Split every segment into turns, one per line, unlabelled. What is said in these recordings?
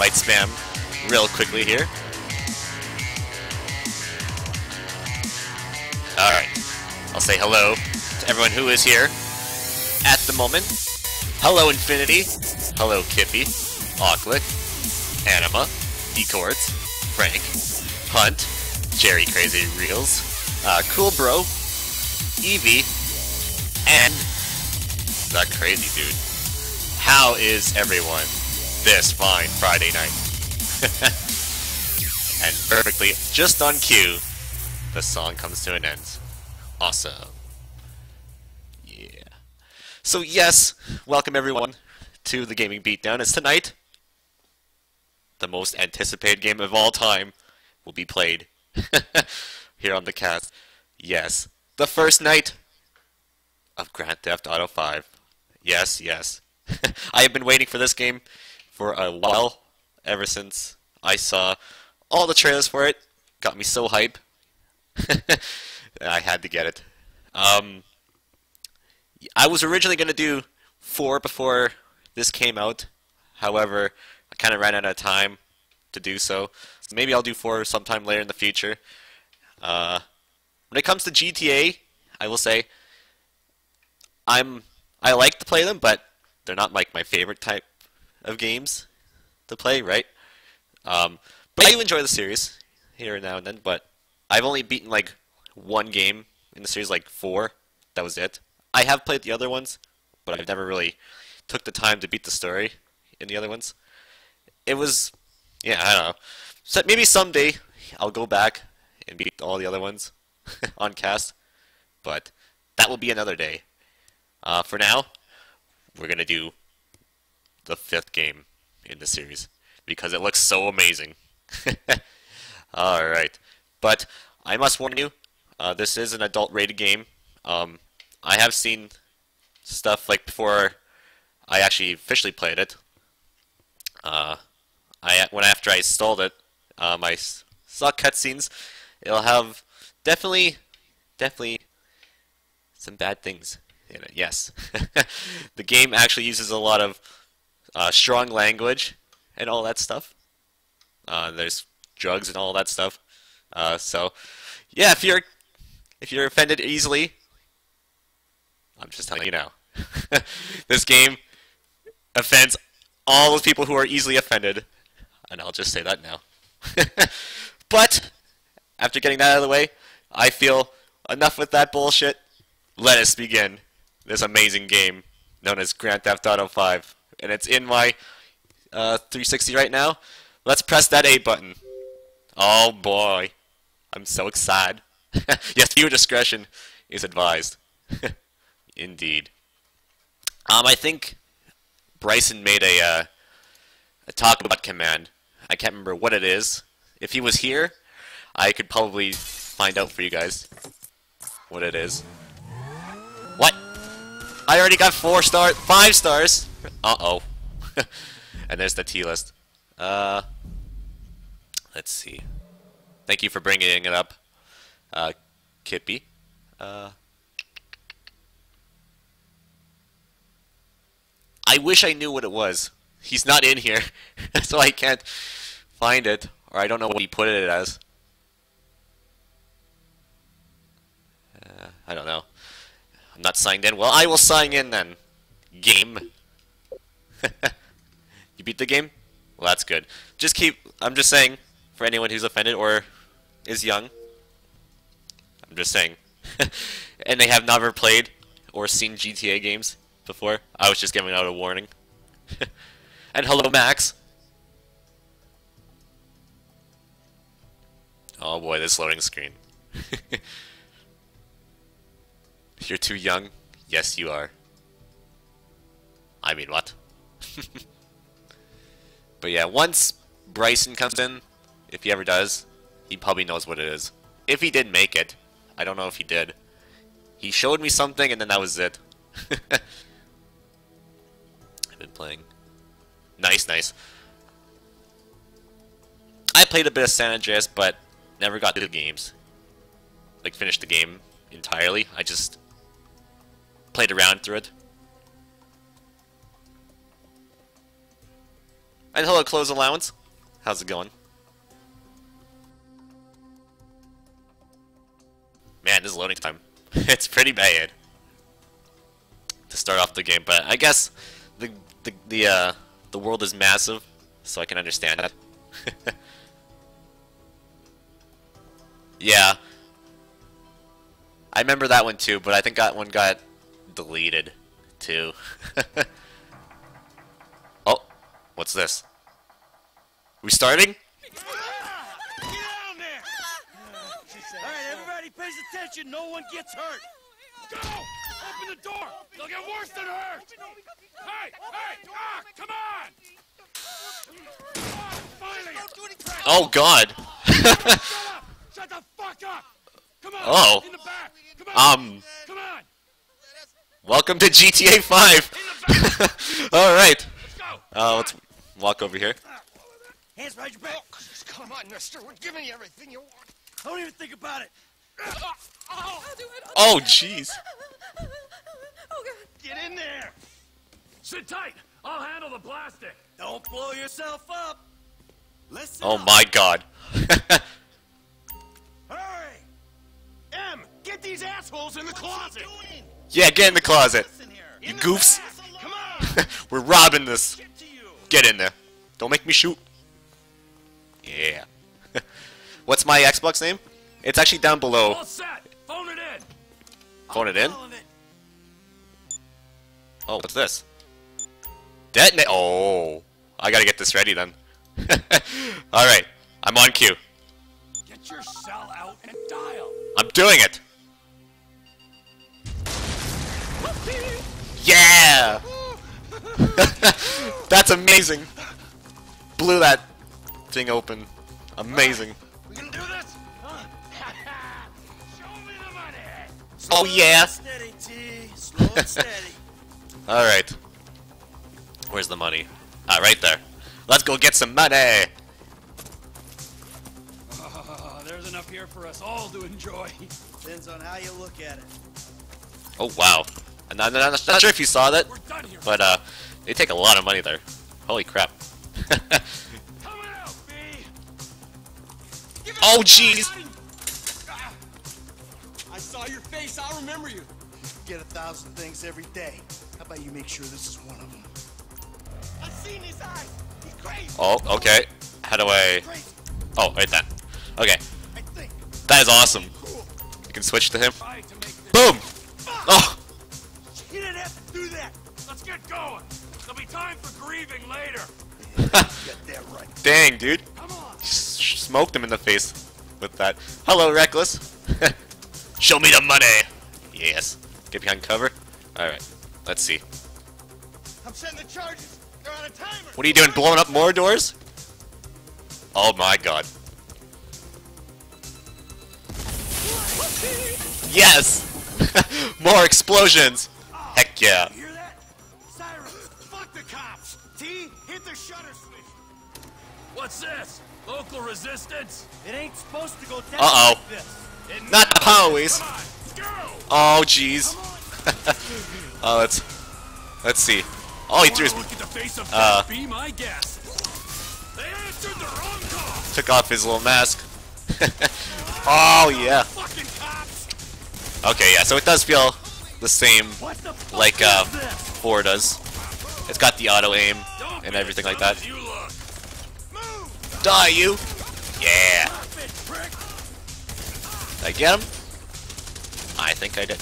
invite spam real quickly here. Alright, I'll say hello to everyone who is here at the moment. Hello, Infinity. Hello, Kippy. Auklick. Anima. Decords. Frank. Hunt. Jerry Crazy Reels. Uh, cool Bro. Evie. And the crazy dude. How is everyone this fine Friday night? and perfectly, just on cue, the song comes to an end. Awesome. Yeah. So yes, welcome everyone to the Gaming Beatdown. As tonight, the most anticipated game of all time will be played here on the cast. Yes, the first night of Grand Theft Auto 5. Yes, yes. I have been waiting for this game for a while, ever since I saw all the trailers for it. Got me so hype. I had to get it. Um, I was originally going to do 4 before this came out. However, I kind of ran out of time to do so. So maybe I'll do 4 sometime later in the future. Uh, when it comes to GTA, I will say I'm I like to play them, but they're not like my favorite type of games to play, right? Um, but I do enjoy the series here and now and then. But I've only beaten like one game in the series, like four. That was it. I have played the other ones, but I've never really took the time to beat the story in the other ones. It was, yeah, I don't know. So maybe someday I'll go back and beat all the other ones on cast, but that will be another day. Uh, for now, we're going to do the fifth game in the series because it looks so amazing. Alright, but I must warn you, uh, this is an adult rated game. Um, I have seen stuff like before I actually officially played it. Uh, I when after I installed it, um, I saw cutscenes. It'll have definitely, definitely some bad things in it. Yes, the game actually uses a lot of uh, strong language and all that stuff. Uh, there's drugs and all that stuff. Uh, so, yeah, if you're if you're offended easily, I'm just telling you now. this game offends all those people who are easily offended, and I'll just say that now. but after getting that out of the way, I feel enough with that bullshit. Let us begin this amazing game known as Grand Theft Auto 5. And it's in my uh, 360 right now. Let's press that A button. Oh boy. I'm so excited. yes, viewer discretion is advised. Indeed. Um, I think Bryson made a, uh, a talk about command. I can't remember what it is. If he was here, I could probably find out for you guys what it is. What? I already got four stars, five stars. Uh-oh. and there's the T list. Uh, let's see. Thank you for bringing it up, uh, Kippy. Uh, I wish I knew what it was. He's not in here, so I can't find it, or I don't know what he put it as. Uh, I don't know. I'm not signed in. Well, I will sign in then. Game. you beat the game? Well, that's good. Just keep... I'm just saying, for anyone who's offended or is young. I'm just saying. and they have never played or seen GTA games before. I was just giving out a warning. and hello, Max. Oh boy, this loading screen. You're too young? Yes, you are. I mean, what? but yeah, once Bryson comes in, if he ever does, he probably knows what it is. If he did make it. I don't know if he did. He showed me something and then that was it. I've been playing. Nice, nice. I played a bit of San Andreas, but never got to the games. Like, finished the game entirely. I just played around through it. And hello, close allowance. How's it going? Man, this is loading time. it's pretty bad to start off the game, but I guess the the the uh the world is massive, so I can understand that. yeah. I remember that one too, but I think that one got deleted too. what's this? We starting?
Alright, everybody pays attention. No one gets hurt.
Go! Open the door! They'll get worse than hurt! Hey! Hey! Ah! Come on! Oh, finally!
Oh God.
Shut the fuck up! Come on!
Oh.
In the back! Come on!
um,
Come on!
welcome to GTA 5. All right. Uh, let's walk over here.
Hands behind your back.
Oh, come on, mister. We're giving you everything you want.
Don't even think about it.
I'll do it.
Oh, jeez.
Oh, God.
Get in there.
Sit tight! I'll handle the plastic!
Don't blow yourself up. Listen
Oh
up.
my God.
Hurry.
M, get these assholes in the closet.
Yeah, get in the closet.
Listen here.
You goofs.
Come on.
We're robbing this.
Get to you.
Get in there. Don't make me shoot. Yeah. What's my Xbox name? It's actually down below.
All set! Phone it in!
Phone it in.
It.
Oh, what's this? Detonate. Oh, I gotta get this ready then. All right, I'm on cue.
Get your cell out and dial!
I'm doing it. Yeah! That's amazing. Blew that thing open. Amazing.
We gonna do this?
Show me the money!
Oh yeah.
Steady, T. Slow steady.
All right. Where's the money? Ah, right there. Let's go get some money.
Uh, there's enough here for us all to enjoy.
Depends on how you look at it.
Oh wow. I'm not, not, not sure if you saw that,
We're done here.
but uh, they take a lot of money there. Holy crap.
Out,
oh jeez.
I saw your face. I'll remember you.
You get a thousand things every day. How about you make sure this is one of them?
I've seen his eyes. He's crazy.
Oh, okay. How do I?
Crazy.
Oh, right that. Okay, that is awesome. You can switch to him.
Try to make this.
Boom. Oh,
You didn't have to do that.
Let's get going. There'll be time for grieving later.
Right.
dang, dude.
Come on.
S- Smoked him in the face with that. Hello, Reckless. Show me the money. Yes. Get behind cover. All right. Let's see.
I'm setting the charges. They're on a timer.
What are you doing? Blowing up more doors? Oh my god. Yes! more explosions! Heck yeah.
T, hit the shutter switch.
What's this? Local resistance?
It ain't supposed to go down
Uh-oh.
like this.
It
Not
never-
always.
Come on, go!
Oh jeez. oh, let's let's see. All he threw is
Wanna look at the face of
Uh.
be my guest. They answered the wrong call.
took off his little mask. oh yeah. Okay, yeah. So it does feel the same
the
like uh,
this?
4 does. It's got the auto aim and everything like that. Die you! Yeah. Did I get him? I think I did.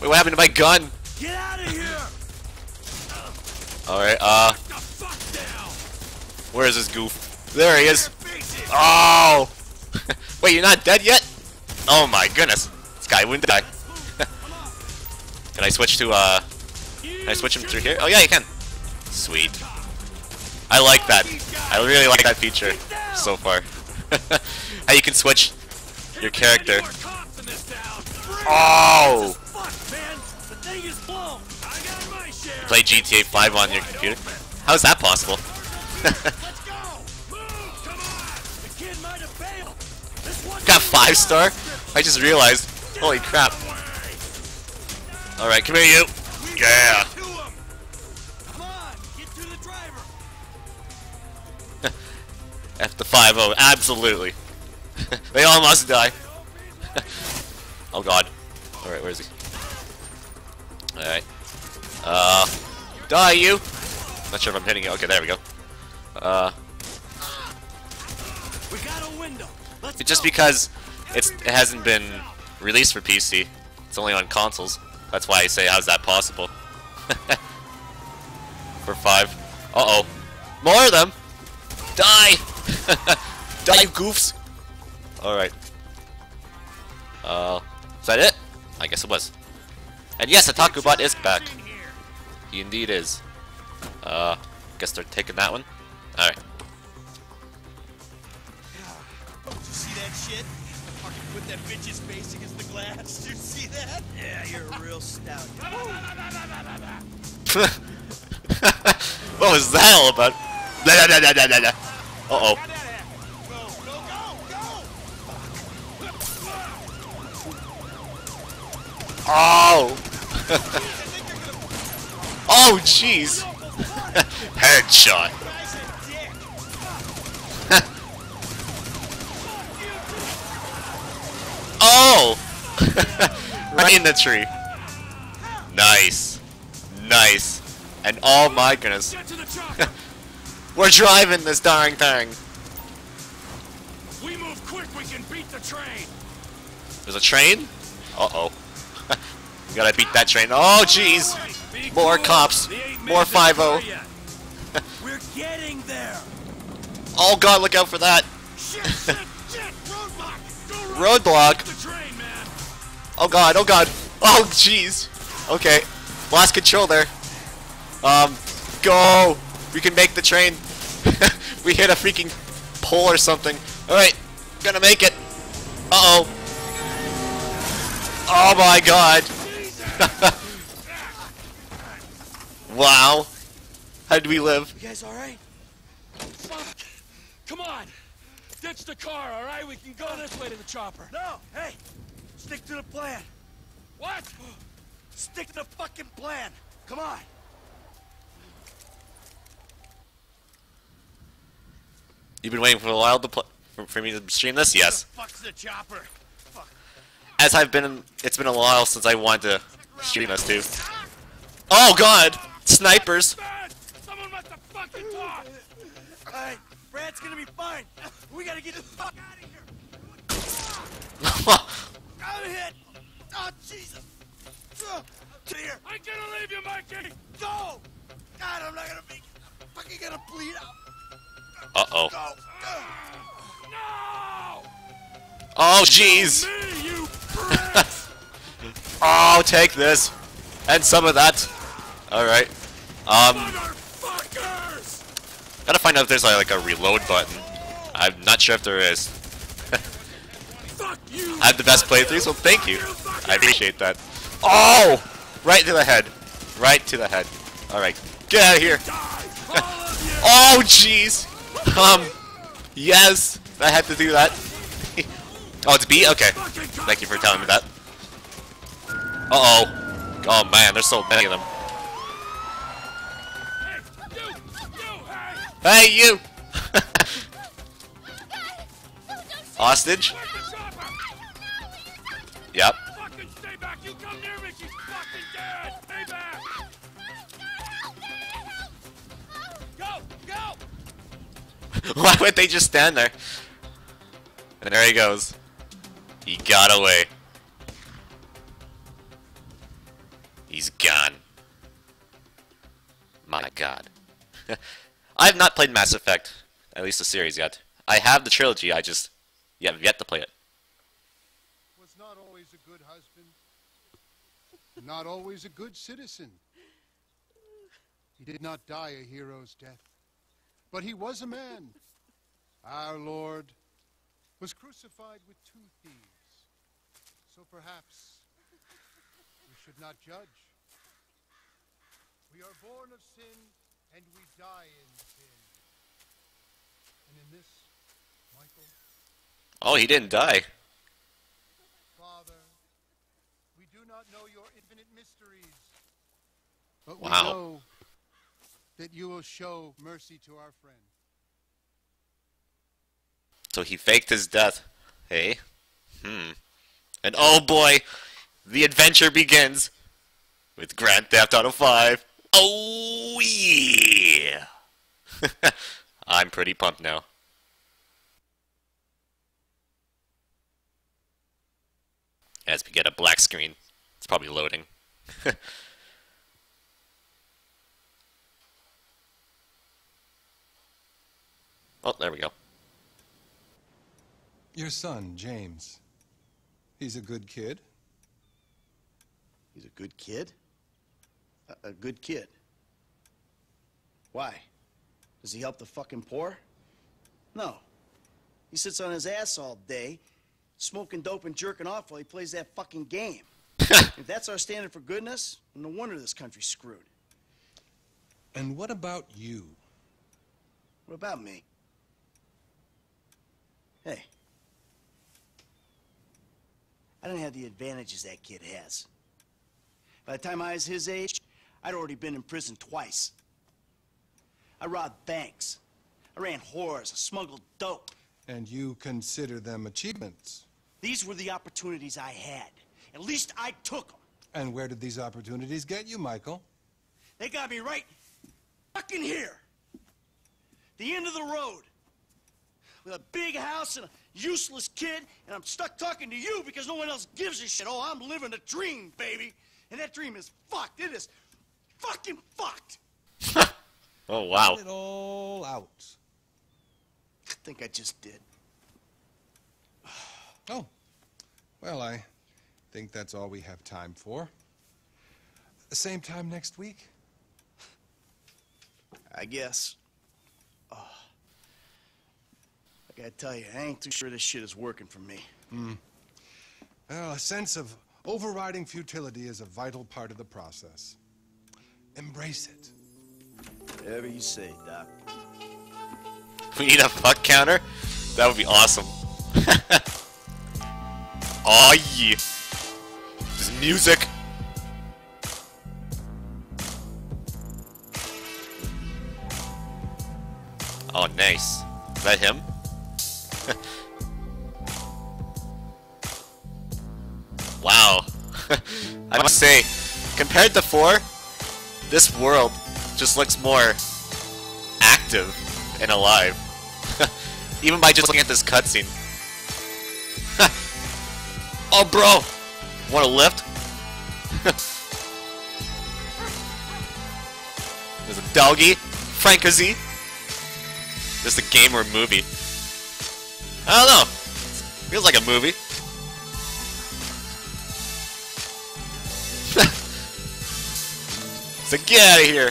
Wait, what happened to my gun?
Get out of here.
Alright, uh, where is this goof? There he is. Oh! Wait, you're not dead yet? Oh my goodness. This guy wouldn't die. Can I switch to, uh, can I switch him through here? Oh yeah, you can. Sweet. I like that. I really like that feature so far. How you can switch your character. Oh!
Share.
Play GTA 5 on your computer? How is that possible? Got five star? I just realized. Holy crap. Alright, come here, you. Yeah.
To him! Come on, get to the driver!
F the 5 0. Absolutely. they all must die. oh god. Alright, where is he? Alright. Uh. Die, you! Not sure if I'm hitting you. Okay, there we go. Uh.
We got a window. Let's
Just because it's, it hasn't been released for PC. It's only on consoles. That's why I say, how's that possible? for 5. Uh-oh. More of them! Die! Die, you goofs! Alright. Uh, is that it? I guess it was. And yes, Atakubot is back. He indeed is. Uh, guess they're taking that one. Alright.
Did you see that shit? Fucking put that bitch's face against the glass. See that? Yeah, you're a real stout.
what was that all about? Uh-oh. Oh! oh, jeez! Headshot. Oh! Right in the tree. Nice. Nice. And oh my goodness.
Get to the chopper!
We're driving this darn thing.
we move quick, we can beat the train!
There's a train? Uh-oh. we gotta beat that train. Oh, jeez. More cops. More
made the
5-0.
We're getting there.
Oh god, look out for that.
Shit, shit, shit! Roadblock!
Oh god, oh god. Oh jeez. Okay. Lost control there. Um, go. We can make the train. we hit a freaking pole or something. Alright, gonna make it. Uh-oh. Oh my god. wow. How did we live?
You guys alright?
Fuck! Come on! Ditch the car, alright? We can go this way to the chopper.
No, hey! Stick to the plan.
What?
Stick to the fucking plan. Come on.
You've been waiting for a while to pl- for, for me to stream this? Yes.
Fuck's the chopper. Fuck.
As I've been, it's been a while since I wanted to stream this too. Oh god! Snipers!
Someone must have fucking talked!
Alright, Brad's gonna be fine. We gotta get the fuck out of here. I'm hit. Oh, Jesus. Uh, here.
I'm gonna leave you, Mikey!
Go. God, I'm not gonna be fucking gonna bleed out.
Uh-oh.
Go.
No!
Oh jeez!
Me, you!
Oh, take this! And some of that. Alright. Um, gotta find out if there's like a reload button. I'm not sure if there is. I have the best playthrough, so thank you. I appreciate that. Oh! Right to the head. Right to the head. Alright. Get out of here. Oh, jeez! Um, yes! I had to do that. oh, it's B? Okay. Thank you for telling me that. Uh-oh. Oh, man, there's so many of them.
Hey, you!
Hostage?
Go! Go! Help me! Help! Go! Go!
Why would they just stand there? And there he goes. He got away. He's gone. My god. I have not played Mass Effect, at least the series yet. I have the trilogy, I just yeah, have yet to play it.
was not always a good husband, not always a good citizen. He did not die a hero's death, but he was a man. Our Lord was crucified with two thieves. So perhaps we should not judge. We are born of sin and we die in sin. And in this, Michael,
Oh, he didn't die.
Father, we do not know your infinite mysteries, but
Wow.
we know that you will show mercy to our friend.
So he faked his death. Hey? Hmm. And oh boy, the adventure begins with Grand Theft Auto 5. Oh yeah! I'm pretty pumped now. As we get a black screen. It's probably loading. oh, there we go.
Your son, James. He's a good kid.
He's a good kid? A, a good kid. Why? Does he help the fucking poor? No. He sits on his ass all day, smoking dope and jerking off while he plays that fucking game. if that's our standard for goodness, no wonder this country's screwed.
And what about you?
What about me? Hey. I didn't have the advantages that kid has. By the time I was his age, I'd already been in prison twice. I robbed banks. I ran whores. I smuggled dope.
And you consider them achievements.
These were the opportunities I had. At least I took them.
And where did these opportunities get you, Michael?
They got me right fucking here. The end of the road. With a big house and a useless kid, and I'm stuck talking to you because no one else gives a shit. Oh, I'm living a dream, baby. And that dream is fucked. It is fucking fucked.
Oh wow.
Get it all out.
I think I just did.
Oh, well, I think that's all we have time for. The same time next week?
I guess. Oh. I gotta tell you, I ain't too sure this shit is working for me. Hmm.
Well, a sense of overriding futility is a vital part of the process. Embrace it.
Whatever you say, Doc.
We need a fuck counter? That would be awesome. oh yeah. This music. Oh nice. Is that him? wow. I must say, compared to 4, this world just looks more active and alive. Even by just looking at this cutscene. oh, bro! Want a lift? There's a doggy. Frankazy. This is a game or a movie? I don't know. Feels like a movie. so get out of here.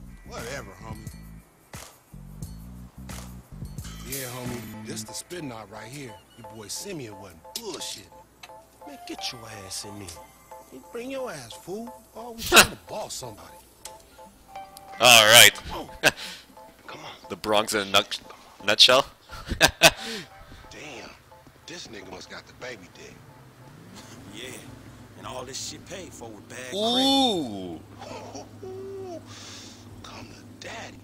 Whatever, homie. Yeah, homie. This the spin knot right here. Your boy Simeon wasn't bullshitting.
Man, get your ass in there.
You bring your ass, fool. Always trying to boss somebody.
Alright. Oh.
Come on.
the Bronx in a nut nutshell.
Damn. This nigga must got the baby dick.
Yeah. And all this shit paid for with bad credit.
Ooh.
Daddy.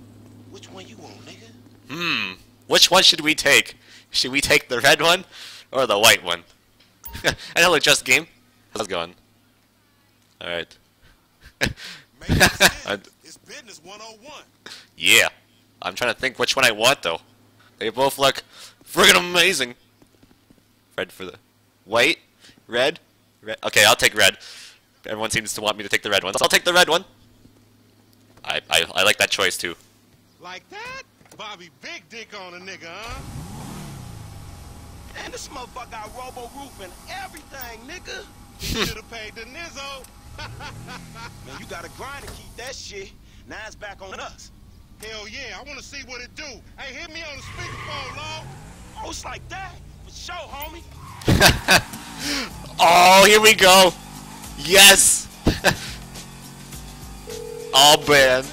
Which one you want, nigga?
Hmm. Which one should we take? Should we take the red one or the white one? I know, just game. How's it going?
It sense. it's business 101.
yeah. I'm trying to think which one I want, though. They both look friggin' amazing. Red for the... White? Red? Red? Okay, I'll take red. Everyone seems to want me to take the red one. So I'll take the red one. I, I, I like that choice, too.
Like that? Bobby, big dick on a nigga, huh?
And this motherfucker got robo roof and everything, nigga.
Should have paid the Nizzo.
Man, you gotta grind to keep that shit. Now it's back on us.
Hell yeah, I want to see what it do. Hey, hit me on the speakerphone, Law.
Oh, it's like that? For sure, homie.
Oh, here we go. Yes. Oh, man.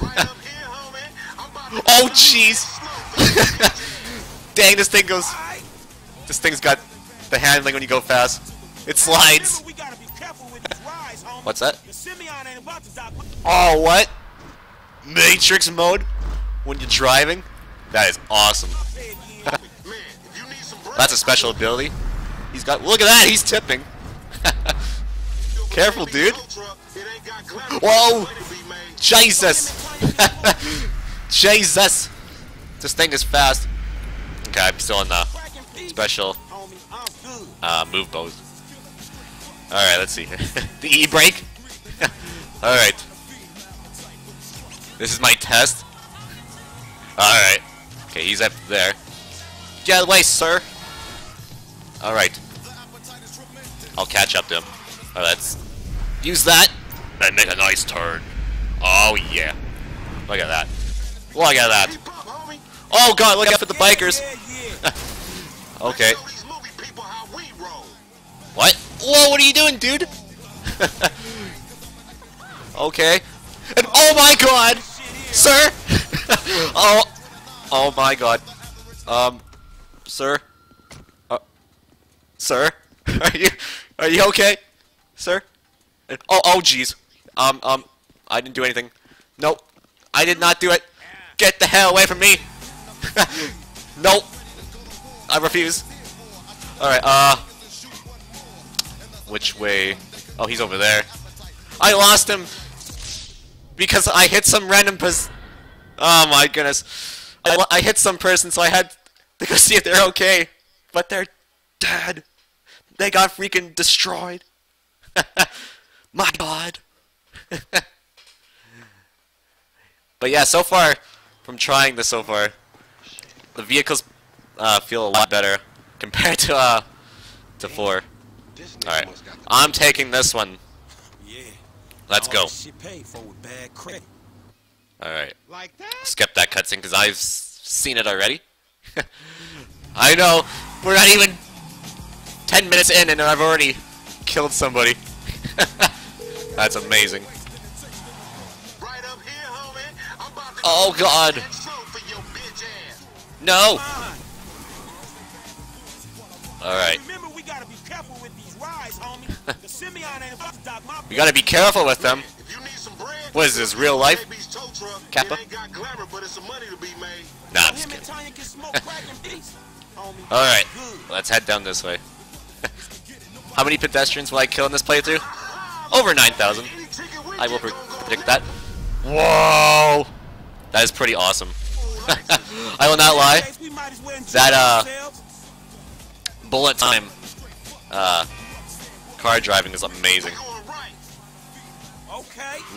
Right up here, homie. I'm about to
Oh, jeez. Dang, this thing goes... This thing's got the handling when you go fast. It slides.
Remember, we gotta be careful with these rides, homie.
What's that?
The Simeon ain't about to die.
Oh, what? Matrix mode? When you're driving? That is awesome.
Say again.
Man, if you need some bread,
That's a special ability. He's got... Look at that, he's tipping. Careful, dude. Whoa. Jesus! Jesus! This thing is fast. Okay, I'm still in the special uh, move pose. Alright, let's see. the E-brake? Alright. This is my test. Alright. Okay, he's up there. Get out of the way, sir! Alright. I'll catch up to him. Alright, let's use that and make a nice turn. Oh, yeah. Look at that. Look at that. Oh, God, look out for the bikers. Okay. What? Whoa, what are you doing, dude? okay. And oh my god! Sir! oh. Oh my god. Um. Sir? Uh. Sir? Are you. Are you okay? Sir? And- Oh, oh jeez. Um, um. I didn't do anything. Nope. I did not do it. Get the hell away from me! nope. I refuse. Alright, uh. Which way? Oh, he's over there. I lost him because I hit some random pers- Oh my goodness. I, I hit some person, so I had to go see if they're okay. But they're dead. They got freaking destroyed. my god. but yeah, so far, from trying this so far, the vehicles uh, feel a lot better compared to uh, to four.
Got the
I'm taking this one.
Yeah.
Let's go.
that Shit paid for with bad credit.
Alright,
like that.
skip that cutscene because I've seen it already. I know, we're not even 10 minutes in and I've already killed somebody. That's amazing. Oh, God.
that show for your bitch ass.
No! Alright,
Remember, we gotta be careful with these rides, homie. The Simeon ain't about to dock my
we gotta be careful with them.
If you need some bread,
What is this, real life?
baby's tow truck.
Kappa?
It ain't got glamour, but it's some money to be made.
Nah, I'm just kidding.
Tonya can smoke crack in peace. Homie.
Alright, let's head down this way. How many pedestrians will I kill in this playthrough? Over 9,000.
Any ticket we
I will
get
pre-
gonna go
predict that. Whoa! That is pretty awesome. I will not lie.
Case, we might as well enjoy
That, uh. Bullet time uh, car driving is amazing.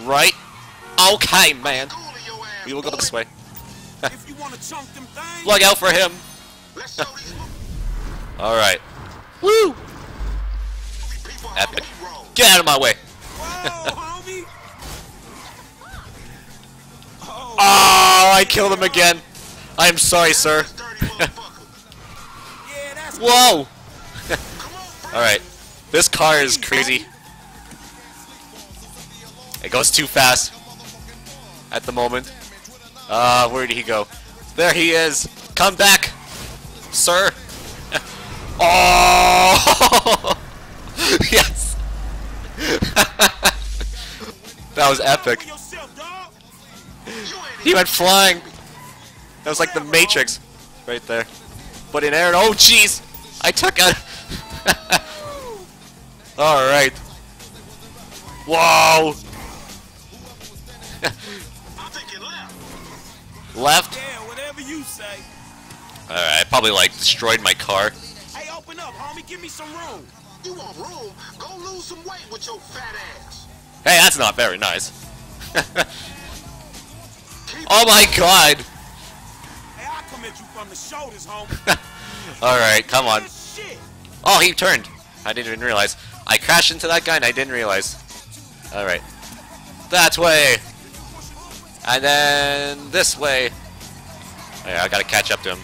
Right.
Okay.
Man.
Cool to your ass,
We will go this way.
if you wanna chunk them things.
Look out for him.
Let's show these movie
Alright. Woo! Epic. Get out of my way.
Oh,
I killed him again. I am sorry, sir.
This dirty motherfucker.
yeah, that's
Whoa!
Come on, bro.
Alright. This car is crazy. It goes too fast at the moment. Uh, where did he go? There he is. Come back, sir. oh! yes. that was epic. He went flying. That was like the Matrix right there. But in air, oh jeez! I took out. Alright. Whoa!
Left.
Left?
Yeah, whatever you say.
Alright, I probably like destroyed my car.
Hey, open up, homie. Give me some room.
You want room? Go lose some weight with your fat ass.
Hey, that's not very nice. oh my god!
Hey, I'll you from the shoulders, homie.
Alright, come on. Oh, he turned. I didn't even realize. I crashed into that guy and I didn't realize. Alright. That way! And then this way. Yeah, I gotta catch up to him.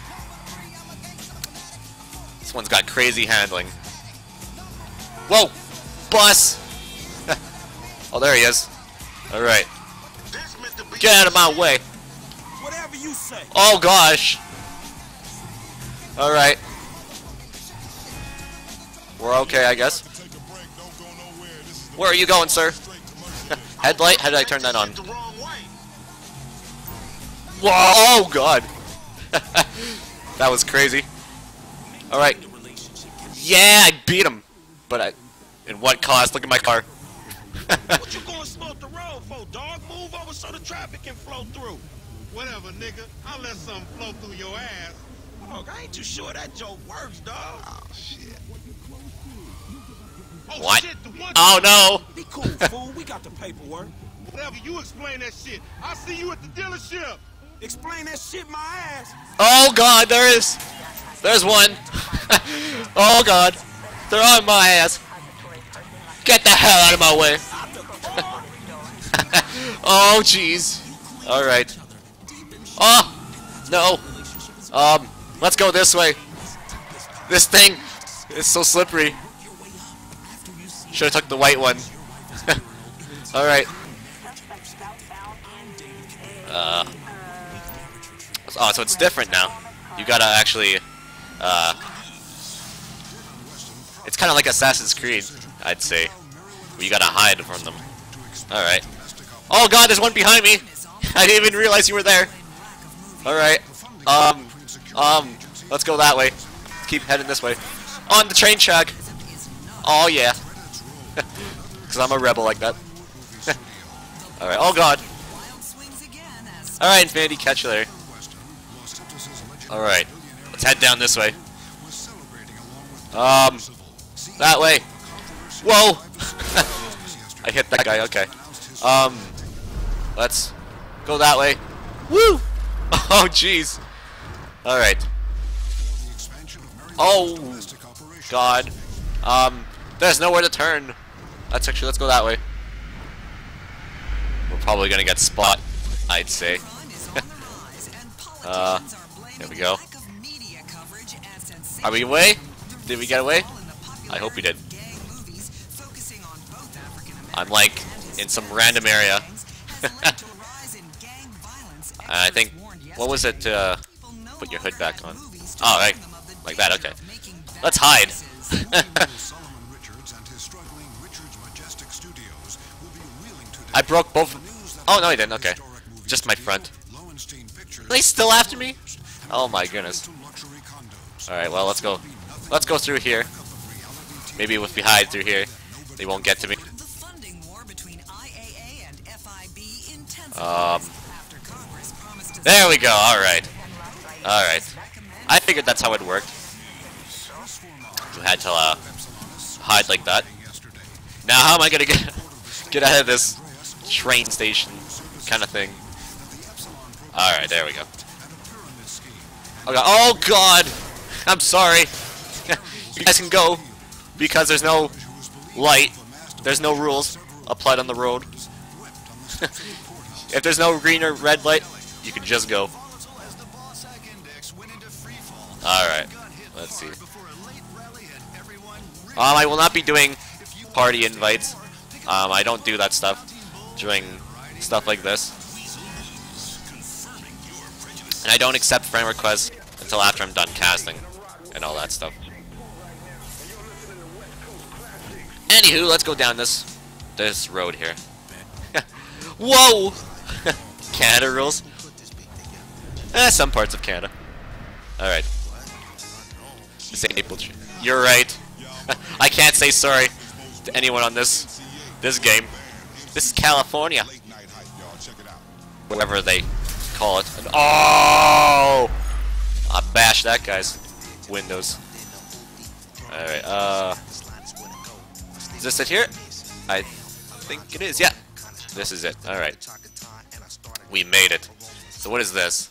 This one's got crazy handling. Whoa! Bus! oh, there he is. Alright.
This meant to be
Get out of my way.
You say.
Oh gosh. Alright. We're okay, I guess. Where are you going, sir? Headlight? How did I turn that on?
the wrong way.
Whoa! Oh god! that was crazy. Alright. Yeah, I beat him! But I... In what cost? Look at my car.
what you gonna slow the road for, dog? Move over so the traffic can flow through.
Whatever, nigga. I'll let something flow through your ass.
Dog, I ain't too sure that joke works, dog.
Oh, shit. Oh,
What?
shit, the one
Oh no!
Be cool, fool. We got the paperwork.
Whatever, you explain that shit. I'll see you at the dealership.
Explain that shit my ass.
Oh god, there is! There's one! oh god! They're on my ass! Get the hell out of my way! oh jeez. Alright. Oh! No! Um, let's go this way. This thing is so slippery. Should've took the white one. Alright. Uh, oh, so it's different now. You gotta actually, uh, it's kind of like Assassin's Creed, I'd say. You gotta hide from them. Alright. Oh god, there's one behind me! I didn't even realize you were there. Alright. Um, um, let's go that way. Keep heading this way. On the train track! Oh yeah. Because I'm a rebel like that. Alright, oh god. Alright, Infinity, catch you. Alright, let's head down this way. Um, that way. Whoa! I hit that guy, okay. Um, let's go that way. Woo! Oh, jeez. Alright. Oh, God. Um, there's nowhere to turn. Let's actually, let's go that way. We're probably gonna get spot, I'd say. uh, there we go. Are we away? Did we get away? I hope we did. I'm like in some random area. I think, what was it uh, put your hood back on? Oh, right, like that, okay. Let's hide. I broke both. Oh no, I didn't. Okay, just my front. Are they still after me? Oh my goodness. All right, well let's go. Let's go through here. Maybe if we hide through here, they won't get to me. Um. There we go. All right. All right. I figured that's how it worked. You had to uh, hide like that. Now how am I gonna get get out of this train station kind of thing? All right, there we go. Oh god! Oh god! I'm sorry. you guys can go because there's no light. There's no rules applied on the road. if there's no green or red light, you can just go. Alright, let's see. Um, I will not be doing party invites. Um, I don't do that stuff during stuff like this. And I don't accept friend requests until after I'm done casting and all that stuff. Anywho, let's go down this this road here. Whoa! Canada rules. Eh, some parts of Canada. Alright. Disabled. You're right. I can't say sorry to anyone on this this game. This is California. Whatever they call it. And- oh! I bashed that guy's windows. Alright, uh... Is this it here? I think it is, yeah. This is it, alright. We made it. So what is this?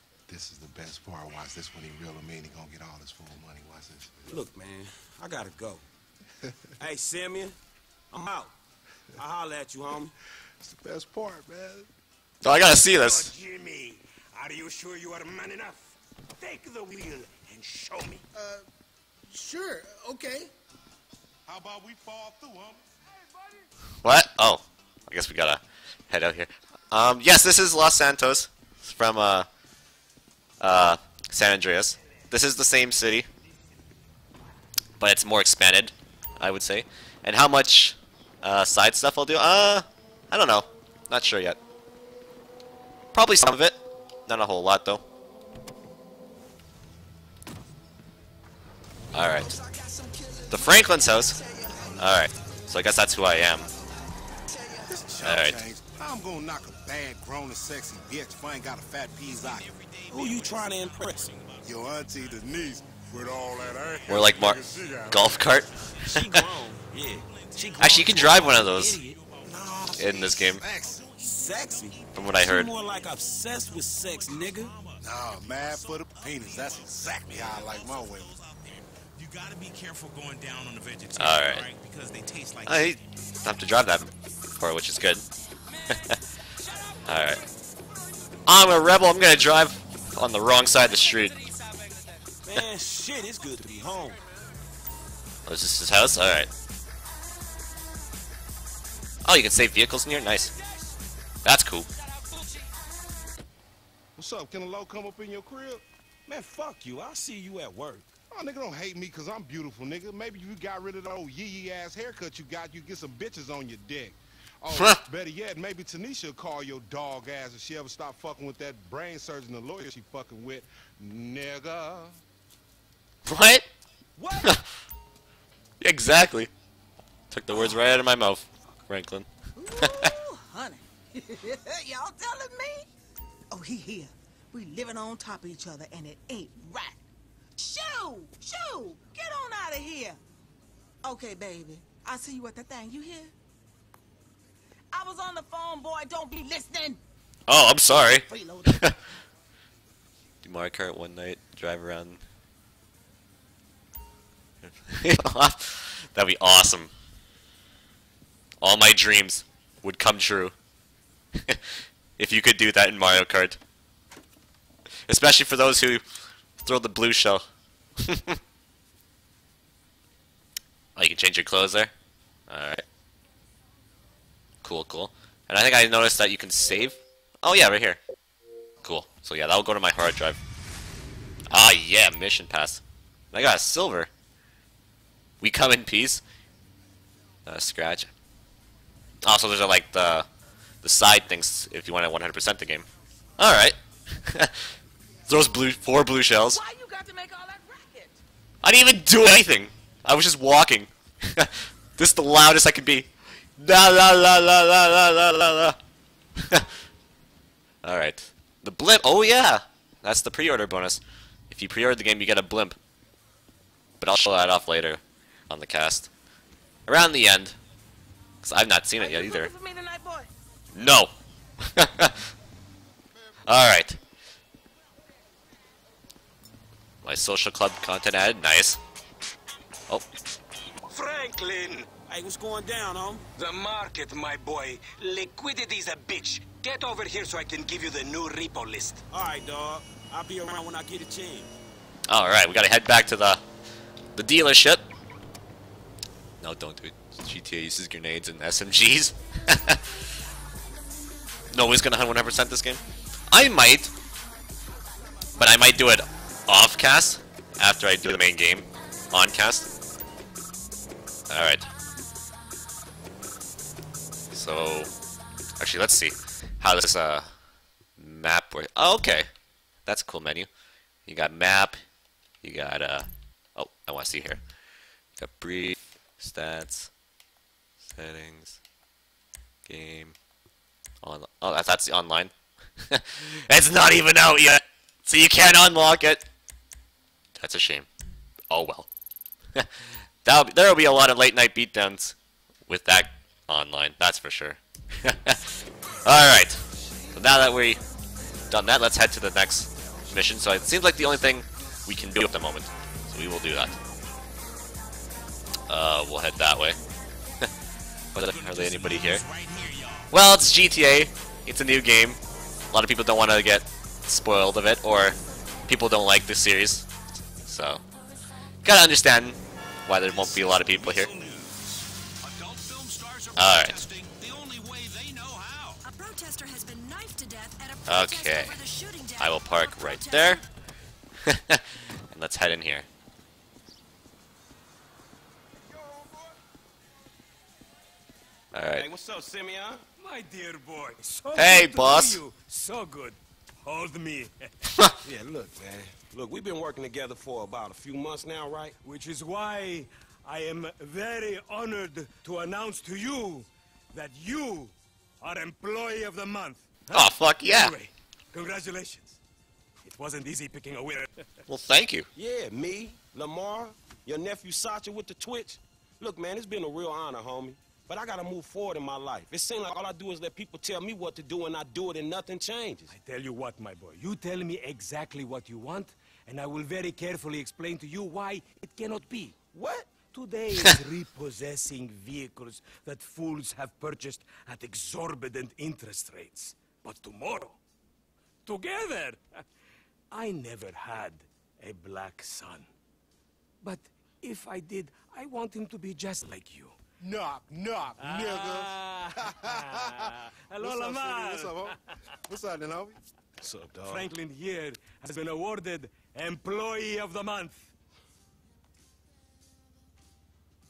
This is the best part. Watch this when he reel him in. He gonna get all his full money. Watch this.
Look, man, I gotta go. hey, Simeon, I'm out. I'll holler at you, homie.
It's the best part, man.
Oh, I gotta see this.
Jimmy, are you sure you are man enough? Take the wheel and show me.
Uh, Sure, okay.
How about we fall through, homie? Hey, buddy.
what? Oh, I guess we gotta head out here. Um, yes, this is Los Santos It's from uh, uh, San Andreas. This is the same city, but it's more expanded, I would say. And how much uh, side stuff I'll do? Uh, I don't know. Not sure yet. Probably some of it. Not a whole lot, though. Alright. The Franklin's house. Alright. So I guess that's who I am. All right.
I'm gonna knock bad, grown and sexy bitch if I ain't got a fat piece out.
Who you trying to impress?
Your auntie Denise with all that ass.
Or like Mar golf cart.
She grown, yeah. She grown
Actually, you can drive one of those
Idiot.
in this game,
Sexy.
Sexy.
from what I
She
heard.
more like obsessed with sex, nigga.
Nah, mad for the penis. That's exactly how I like my women.
You gotta be careful going down on the vegetarian,
All right.
right? Because they taste like
I have to drive that part, which is good. Alright. I'm a rebel, I'm gonna drive on the wrong side of the street.
Man, shit, it's good to be home.
Oh, is this his house? Alright. Oh, you can save vehicles in here? Nice. That's cool.
What's up? Can a low come up in your crib?
Man, fuck you. I'll see you at work.
Oh, nigga, don't hate me because I'm beautiful, nigga. Maybe if you got rid of the old yee-yee ass haircut you got, you get some bitches on your dick. Oh, better yet, maybe Tanisha will call your dog ass if she ever stop fucking with that brain surgeon, the lawyer she fucking with. Nigga.
What?
What?
exactly. Took the words right out of my mouth, Franklin.
Ooh, honey. Y'all telling me? Oh, he here. We living on top of each other, and it ain't right. Shoo! Shoo! Get on out of here. Okay, baby. I'll see you at the thing. You hear? I was on the phone, boy. Don't be listening.
Oh, I'm sorry. Do Mario Kart one night, drive around. That'd be awesome. All my dreams would come true. if you could do that in Mario Kart. Especially for those who throw the blue shell. oh, you can change your clothes there? Alright. Cool, cool. And I think I noticed that you can save. Oh yeah, right here. Cool. So yeah, that'll go to my hard drive. Ah yeah, mission pass. I got a silver. We come in peace. Uh, scratch. Also, there's like the the side things if you want to 100% the game. All right. Throws blue four blue shells.
Why you got to make all that racket?
I didn't even do anything. I was just walking. this is the loudest I could be. La la la la la la la la la. All right. The blimp. Oh yeah. That's the pre-order bonus. If you pre-order the game, you get a blimp. But I'll show that off later on the cast. Around the end. Because I've not seen it yet either.
Tonight?
No! Alright. My social club content added. Nice. Oh,
Franklin!
Hey, what's going down, home?
The market, my boy. Liquidity's a bitch. Get over here so I can give you the new repo list.
All right, dog. I'll be around when I get a chance.
alright. We gotta head back to the the dealership. No, don't do it. GTA uses grenades and SMGs. Nobody's gonna hunt 100% this game. I might. But I might do it off cast after I do the main game on cast. Alright. So, actually, let's see how this uh, map works. Oh, okay. That's a cool menu. You got map. You got, uh, oh, I want to see here. You got brief, stats, settings, game. Oh, that's, the online. it's not even out yet, so you can't unlock it. That's a shame. Oh well. There'll be a lot of late night beatdowns with that online, that's for sure. Alright. So now that we've done that, let's head to the next mission. So it seems like the only thing we can do at the moment. So we will do that. Uh, we'll head that way. but hardly anybody here. Well, it's GTA. It's a new game. A lot of people don't want to get spoiled of it, or people don't like the series. So, gotta understand why there won't be a lot of people here.
A protest
Okay.
over the shooting
I will park right there. and let's head in here. Alright.
Hey, what's up, Simeon?
My dear boy. So
Hey,
good to
boss.
see you. So good. Hold me.
Yeah, look, man. Look, we've been working together for about a few months now, right?
Which is why I am very honored to announce to you that you are Employee of the Month.
Oh, fuck yeah.
Anyway, congratulations. It wasn't easy picking a winner.
Well, thank you.
Yeah, me, Lamar, your nephew Sacha with the Twitch. Look, man, it's been a real honor, homie. But I gotta move forward in my life. It seems like all I do is let people tell me what to do and I do it and nothing changes.
I tell you what, my boy. You tell me exactly what you want, and I will very carefully explain to you why it cannot be.
What?
Today is repossessing vehicles that fools have purchased at exorbitant interest rates. But tomorrow, together, I never had a black son. But if I did, I want him to be just like you.
Knock, knock,
Ah. Hello,
What's up,
Lamar.
What's up, homie? What's up, then, homie?
What's up, dog?
Franklin here has been awarded Employee of the Month.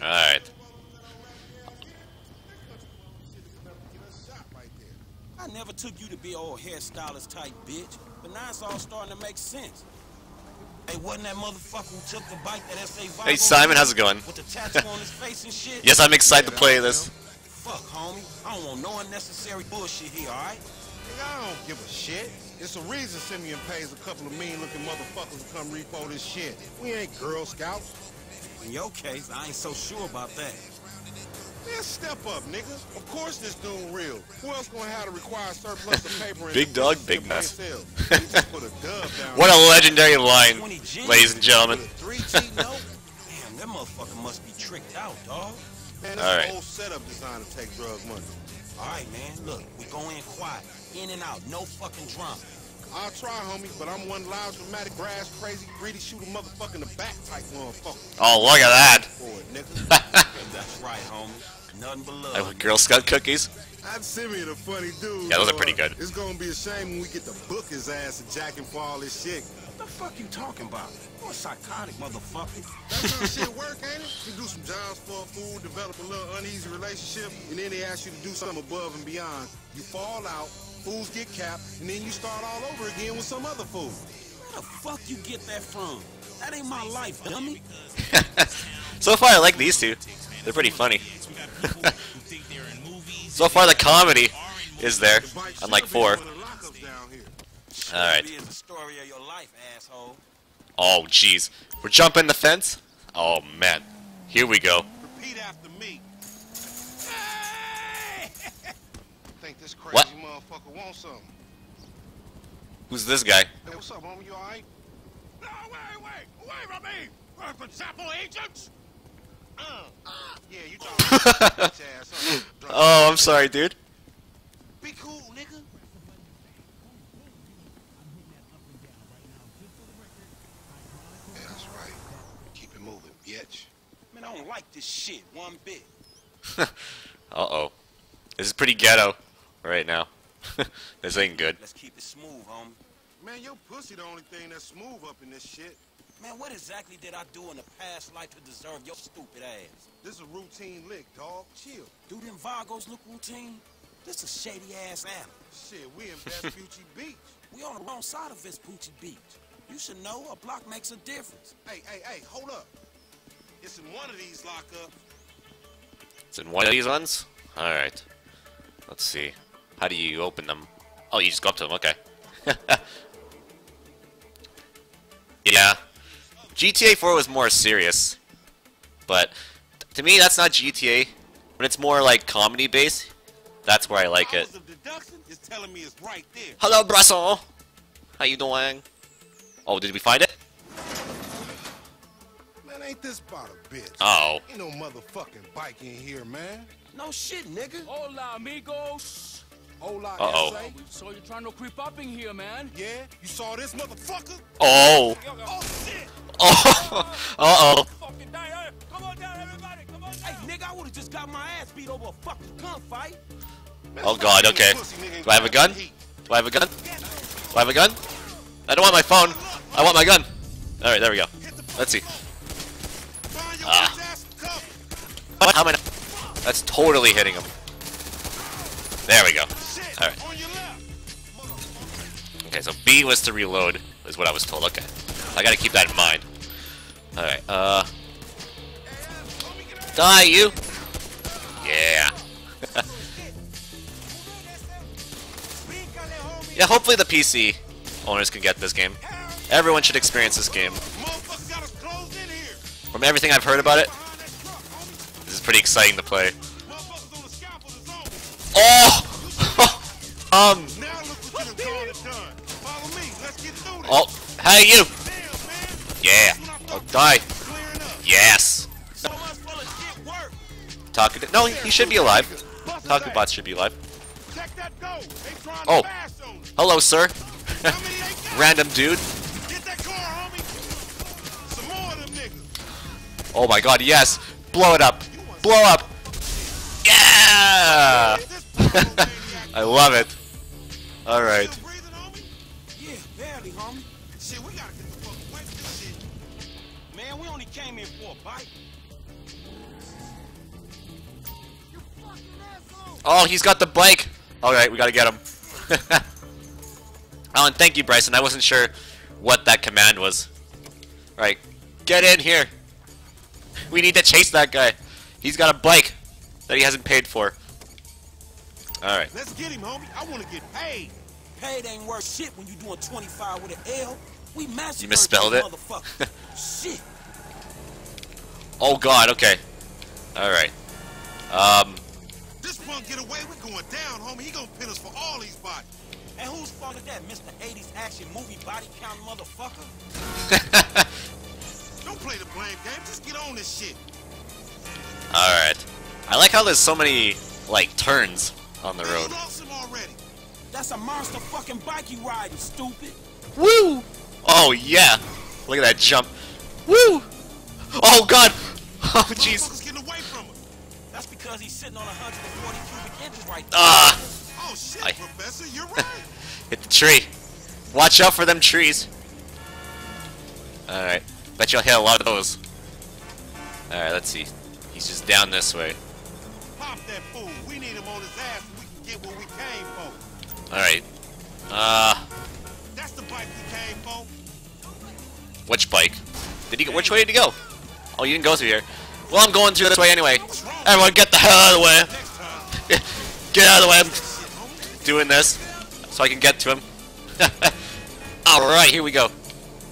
Alright.
I never took you to be old hairstylist type bitch, but now it's all starting to make sense. Hey, wasn't that motherfucker who took the bike that S.A. Vibe
Hey, Simon, how's it going?
With the tattoo on his face and shit?
Yes, I'm excited to play this.
Fuck, homie. I don't want no unnecessary bullshit here, alright?
Nigga, I don't give a shit. It's a reason Simeon pays a couple of mean-looking motherfuckers to come repo this shit. We ain't Girl Scouts.
In your case, I ain't so sure about that.
Man, step up, nigga. Of course this dude real. Who else gonna have to require surplus of paper?
Big
and
dog,
ship
big mess.
himself? He just put a dub down.
What a legendary line, ladies and gentlemen.
Three G note? Damn, that motherfucker must be tricked out, dog.
Man,
All
that's
right.
a whole setup designed to take drug money.
All right, man. Look, we go in quiet, in and out, no fucking drama.
I'll try, homie, but I'm one loud, dramatic, grass, crazy, greedy, shoot a motherfucker in the back type motherfucker.
Oh, look at that.
For it, nigga.
That's right, homie. Nothing but love.
I like Girl Scout cookies.
I'd Simeon a funny dude.
Yeah, those are pretty good.
It's gonna be a shame when we get to book his ass and jack him for all this shit.
What the fuck you talking about? You're a psychotic motherfucker.
That's how shit work, ain't it? You do some jobs for a fool, develop a little uneasy relationship, and then they ask you to do something above and beyond. You fall out, fools get capped, and then you start all over again with some other fool.
Where the fuck you get that from? That ain't my life, dummy.
So far, I like these two. They're pretty funny. so far, the comedy is there, unlike four. All right.
Be the story of your life, asshole.
Oh, jeez. We're jumping the fence? Oh, man. Here we go.
Repeat after me. Think this crazy
What?
Motherfucker wants something.
Who's this guy?
Hey, what's up, homie? You alright?
No, wait, wait, wait from me! We're from sample agents!
Uh, yeah, you talking bitch ass, huh? Drunk
Oh, I'm sorry, dude.
Be cool, nigga. Yeah, that's right. Keep it moving, bitch.
Man, I don't like this shit one bit.
Uh-oh. This is pretty ghetto right now. this ain't good.
Let's keep it smooth, homie.
Man, your pussy the only thing that's smooth up in this shit.
Man, what exactly did I do in the past life to deserve your stupid ass?
This is a routine lick, dog. Chill.
Do them Vagos look routine? This a shady ass alley.
Shit, we in Vespucci Beach.
We on the wrong side of Vespucci Beach. You should know a block makes a difference.
Hey, hey, hey, hold up. It's in one of these lockups.
It's in one of these ones? Alright. Let's see. How do you open them? Oh, you just go up to them. Okay. yeah. GTA 4 was more serious. But to me, that's not GTA. When it's more like comedy based, that's where I like it.
Powers of deduction is telling me it's right.
Hello, Brussels. How you doing? Oh, did we find it?
Man, ain't this about a bitch?
Oh.
Ain't no motherfucking bike in here, man.
No shit, nigga.
Hola, amigos!
Hola,
Uh-oh.
SA.
So you're trying to creep up in here, man?
Yeah? You saw this motherfucker?
Oh.
Oh, shit!
Oh. Uh-oh.
Fucking die! Hey, Come on down, everybody! Come on
Hey, nigga, I would've just got my ass beat over a fucking gunfight.
Oh god, okay. Do I have a gun? Do I have a gun? Do I have a gun? I don't want my phone. I want my gun. Alright, there we go. Let's see. Ah. What? How am I not? That's totally hitting him. There we go. Alright. Okay, so B was to reload, is what I was told. Okay. I gotta keep that in mind. Alright, uh... Die, you! Yeah. yeah, hopefully the PC owners can get this game. Everyone should experience this game. From everything I've heard about it, this is pretty exciting to play. Oh! Um. Oh, hey you! Yeah. Oh, die. Yes. Taku. No, he should be alive. Taku bots should be alive. Oh. Hello, sir. Random dude. Oh my god, yes! Blow it up! Blow up! Yeah! I love it. Alright.
Yeah, barely, homie. Shit, we gotta get the fuck away from this shit. Man, we only came for a bite.
Oh, he's got the bike! Alright, we gotta get him. Alan, thank you, Bryson. I wasn't sure what that command was. Alright, get in here. We need to chase that guy. He's got a bike that he hasn't paid for. Alright.
Let's get him, homie. I want to get paid.
Paid ain't worth shit when you doing 25 with an L. We massacred
You misspelled
these
it?
shit.
Oh god, okay. Alright. Um,
This punk get away, we're going down, homie. He gonna pin us for all these bodies.
And whose fault is that, Mr. 80s action movie body count motherfucker?
Don't play the blame game. Just get on this shit.
alright. I like how there's so many, like, turns on the
Man,
road.
That's a monster fucking bike you riding, stupid.
Woo! Oh, yeah. Look at that jump. Woo! Oh, God! Oh, jeez.
Getting away from us.
That's because he's sitting on 140 cubic inches right there.
Ah!
Oh shit,
I-
Professor, you're right.
Hit the tree. Watch out for them trees. Alright. Bet you'll hit a lot of those. Alright, let's see. He's just down this way.
Pop that fool. We need him on his ass so we can get what we came for.
Alright. Uh,
That's the bike we came for.
which bike? Did he go? Which way did he go? Oh, you didn't go through here. Well, I'm going through this way anyway. Everyone get the hell out of the way. get out of the way. I'm doing this so I can get to him. Alright, here we go.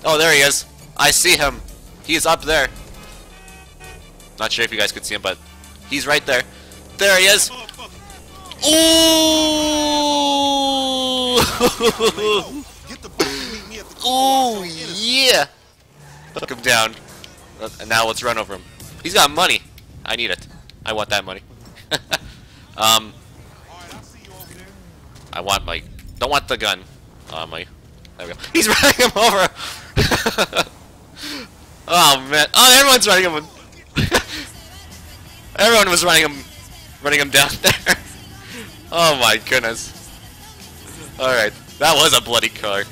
Oh, there he is. I see him. He's up there. Not sure if you guys could see him, but he's right there. There he is. Ooh!
Get the bike and meet me at the
Ooh, yeah! Took him down. Uh, And now let's run over him. He's got money. I need it. I want that money. um, I want my... Don't want the gun. Uh, my... There we go. He's running him over! oh, man. Oh, everyone's running him. Everyone was running him... Running him down there. Oh, my goodness. Alright. That was a bloody car.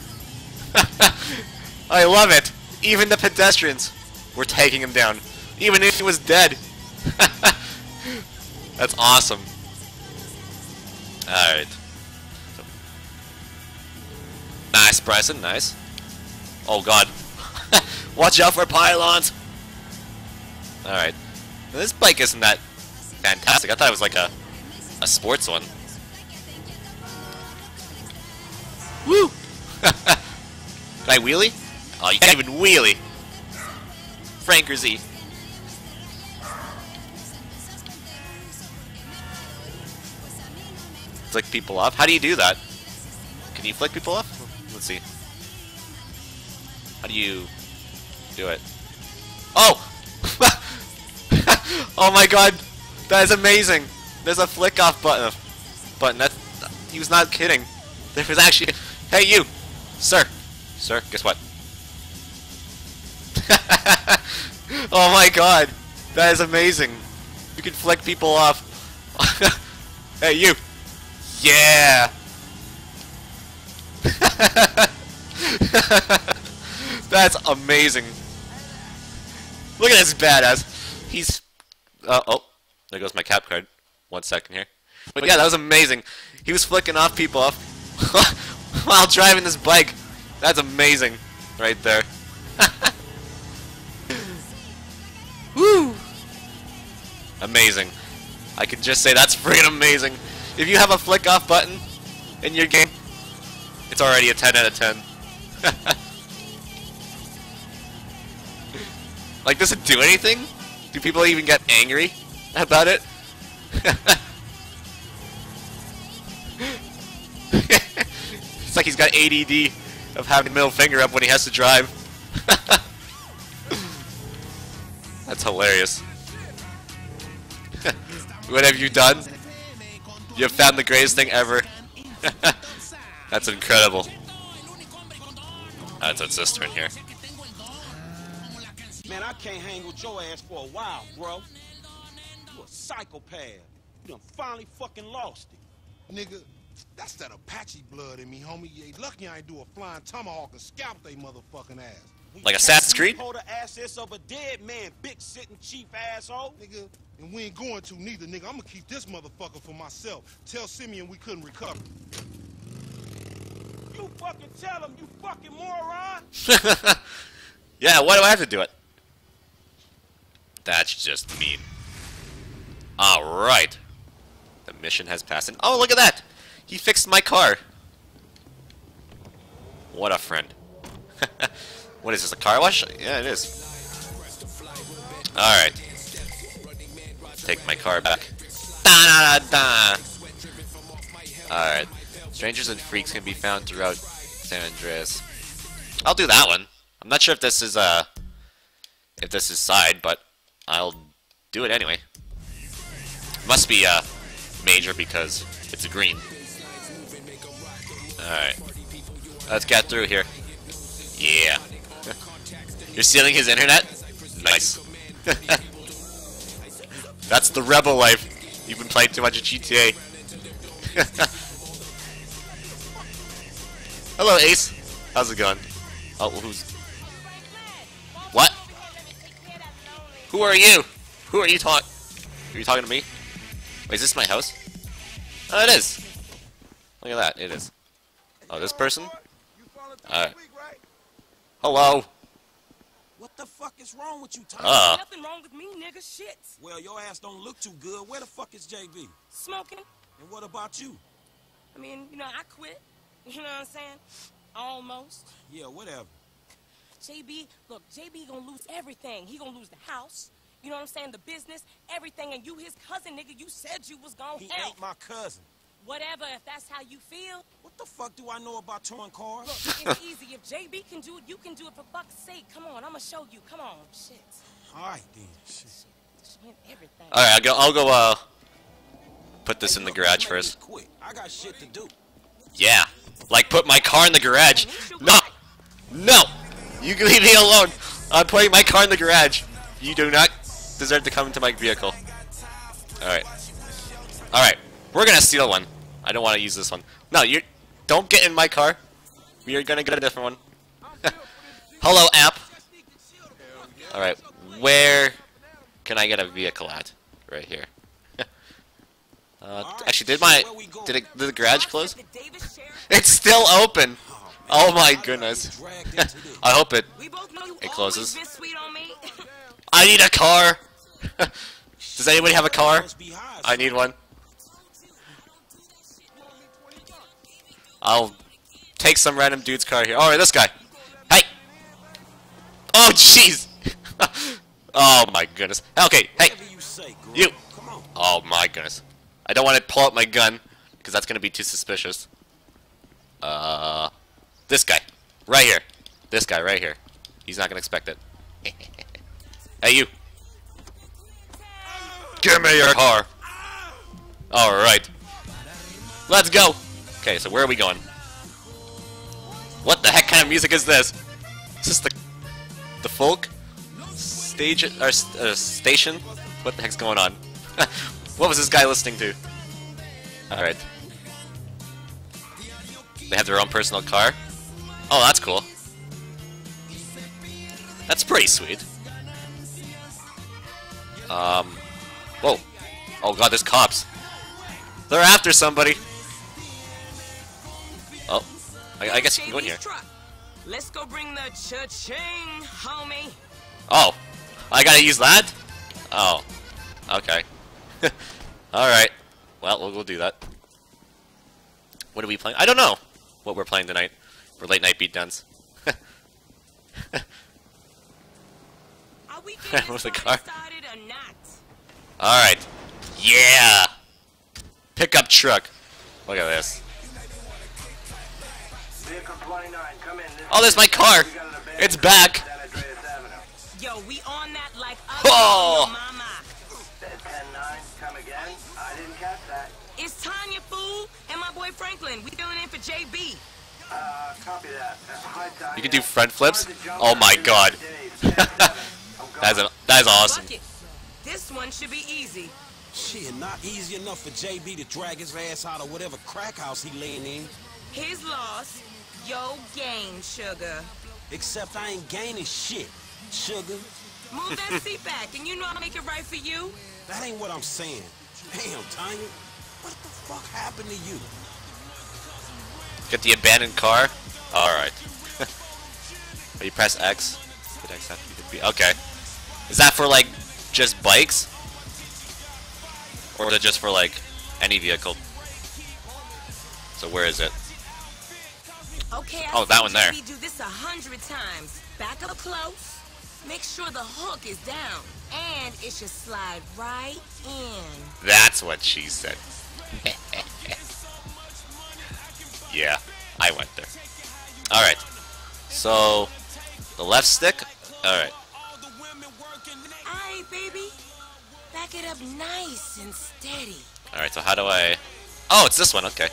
I love it. Even the pedestrians were taking him down. Even if he was dead. That's awesome. Alright. Nice, Bryson. Nice. Oh, God. Watch out for pylons. Alright. This bike isn't that fantastic. I thought it was like a, a sports one. Woo! Can I wheelie? Oh, you can't even wheelie. Frank or Z. Flick people off? How do you do that? Can you flick people off? Let's see. How do you do it? Oh! oh my god! That is amazing! There's a flick off button. Button. That he was not kidding. There was actually. Hey you, sir, sir. Guess what? oh my god, that is amazing. You can flick people off. hey you. Yeah. That's amazing. Look at this badass. He's. Uh, oh, there goes my cap card. One second here. But yeah, that was amazing. He was flicking off people off while driving this bike. That's amazing, right there. Woo! Amazing. I can just say that's freaking amazing. If you have a flick off button in your game, it's already a 10 out of 10. like, does it do anything? Do people even get angry about it? It's like he's got ADD of having the middle finger up when he has to drive. That's hilarious. what have you done? You have found the greatest thing ever. That's incredible. That's its sister in here.
Man, I can't hang with your ass for a while, bro. You a psychopath. You done finally fucking lost it.
Nigga, that's that Apache blood in me, homie. You lucky I ain't do a flying tomahawk and scalp they motherfucking ass.
Like Assassin's Creed?
Hold the assets of a dead man, big sitting chief asshole.
Nigga, and we ain't going to neither, nigga. I'm gonna keep this motherfucker for myself. Tell Simeon we couldn't recover.
You fucking tell him, you fucking moron.
yeah, why do I have to do it? That's just mean. Alright. The mission has passed. And oh, look at that! He fixed my car. What a friend. what is this, a car wash? Yeah, it is. Alright. Take my car back. da da. da da! Alright. Strangers and freaks can be found throughout San Andreas. I'll do that one. I'm not sure if this is uh if this is side, but I'll do it anyway. Must be uh major because it's a green. Alright. Let's get through here. Yeah. You're stealing his internet? Nice. That's the rebel life. You've been playing too much of GTA. Hello, Ace. How's it going? Oh, who's... What? Who are you? Who are you talking? Are you talking to me? Wait, is this my house? Oh, it is. Look at that. It is. Oh, this person? Alright. Hello.
What the fuck is wrong with you, Tom?
Uh.
Nothing wrong with me, nigga. Shit.
Well, your ass don't look too good. Where the fuck is JB?
Smoking.
And what about you?
I mean, you know, I quit. You know what I'm saying? Almost.
Yeah, whatever.
JB, look, JB gonna lose everything. He gonna lose the house. You know what I'm saying? The business, everything. And you, his cousin, nigga, you said you was gonna
He
help.
ain't my cousin.
Whatever, if that's how you feel.
What the fuck do I know about towing cars?
Look, it's easy. If JB can do it, you can do it for fuck's sake. Come on, I'ma show you. Come on. Shit.
All right, then. Shit.
Shit, Everything.
Alright, I'll go, I'll go, uh... Put this in the garage first.
Quick. I got shit to do.
Yeah. Like, put my car in the garage. No! No! You can leave me alone! I'm putting my car in the garage. You do not deserve to come into my vehicle. Alright. Alright. We're gonna steal one. I don't want to use this one. No, you don't get in my car. We are gonna get a different one. Hello, app. Alright. Where can I get a vehicle at? Right here. Uh, actually, did my did, it, did the garage close? It's still open. Oh my goodness. I hope it it closes. I need a car. Does anybody have a car? I need one. I'll take some random dude's car here. Alright, this guy. Hey! Oh, jeez! oh my goodness. Okay, hey! You! Oh my goodness. I don't want to pull out my gun, because that's going to be too suspicious. Uh, this guy. Right here. This guy right here. He's not going to expect it. hey, you. Give me your car. Alright. Let's go. Okay, so where are we going? What the heck kind of music is this? Is this the the folk stage or uh, station? What the heck's going on? what was this guy listening to? All right. They have their own personal car. Oh, that's cool. That's pretty sweet. Um. Whoa. Oh god, there's cops. They're after somebody. I, I guess you can go in here.
Let's go bring the cha-ching, homie.
Oh. I gotta use that? Oh. Okay. Alright. Well, we'll go do that. What are we playing? I don't know what we're playing tonight for late night beatdowns. What's the car? Alright. Yeah! Pickup truck. Look at this. Oh, there's my car! It's back!
Yo, we on that like
Oh!
mama. It's Tonya, fool, and my boy Franklin. We filling in for JB.
You can do front flips? Oh my god. that's, a, that's awesome.
Fuck. This one should be easy.
Shit, not easy enough for JB to drag his ass out of whatever crack house he laying in.
His loss, yo gain, sugar.
Except I ain't gaining shit, sugar.
Move that seat back, and you know I'll make it right for you.
That ain't what I'm saying. Damn, Tonya. What the fuck happened to you?
Get the abandoned car? Alright. you press X. Hit X after you hit B. Okay. Is that for like just bikes? Or is it just for like any vehicle? So where is it?
Okay,
Oh, that one there.
We do this a hundred times. Back up close. Make sure the hook is down. And it should slide right in.
That's what she said. yeah, I went there. Alright. So, the left stick? Alright.
Alright, baby. Back it up nice and steady.
Alright, so how do I... Oh, it's this one, okay.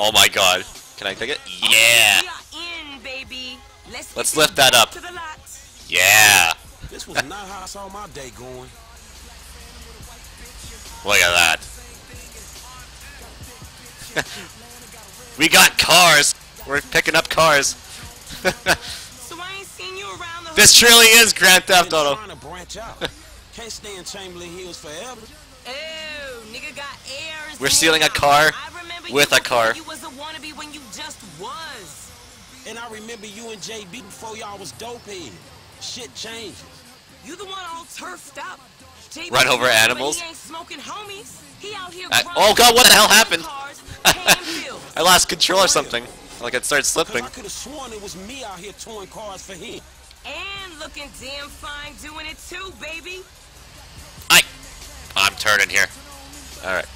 Oh my god. Can I take it? Yeah!
In, baby. Let's,
Let's lift that up.
to the lot.
Yeah!
This was not how I saw my day going.
Look at that. we got cars! We're picking up cars.
So I ain't seen you around the
this
hood.
truly is Grand Theft
Been
Auto.
Trying to branch out. Can't stay in Chamberlain Hills forever.
Oh, nigga got airs.
We're stealing a car
I remember
with
you
a car.
You was a wannabe when you just was.
And I remember you and JB before y'all was dope head. Shit changes.
You the one all turfed up. JB
Run over
but
animals?
He ain't smoking homies. He out here
I- oh god, what the hell happened?
cars.
I lost control or something. Like it started slipping.
I could have sworn it was me out here touring cars for him.
And looking damn fine doing it too, baby.
I, I'm turning here. Alright.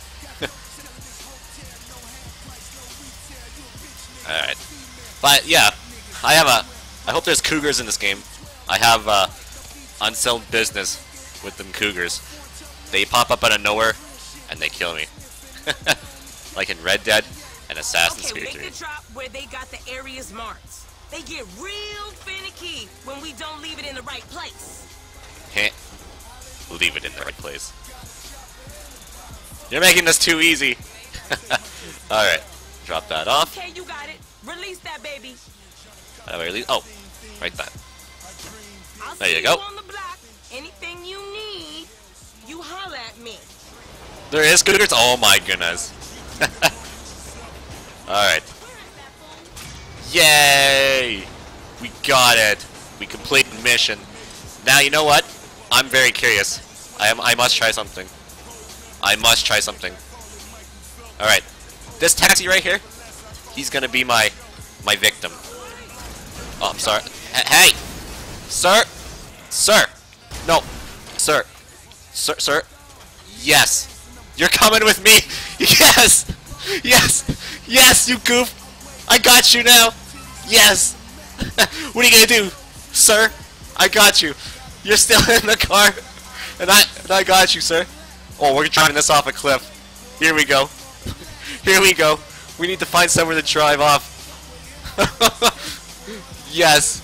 All right. But yeah, I have a. I hope there's cougars in this game. I have uh, unsold business with them cougars. They pop up out of nowhere and they kill me. like in Red Dead and Assassin's
Okay,
Creed
make
3.
the drop where they got the areas marked. They get real finicky when we don't leave it in the right place.
Heh. Leave it in the right place. You're making this too easy. Alright. Drop that off.
Okay, you got it. Release that baby.
How do I release? Oh, right that. There
see
you go.
on the block. Anything you need, you holler at me.
There is cougars? Oh my goodness. Alright. Yay! We got it. We completed the mission. Now, you know what? I'm very curious. I am. I must try something. I must try something. Alright. This taxi right here, he's gonna be my my victim. Oh, I'm sorry. H- Hey! Sir! Sir! No! Sir! Sir, sir! Yes! You're coming with me! Yes! Yes! Yes, you goof! I got you now! Yes! what are you gonna do? Sir? I got you. You're still in the car. And I and I got you, sir. Oh, we're driving this off a cliff. Here we go. Here we go. We need to find somewhere to drive off. yes.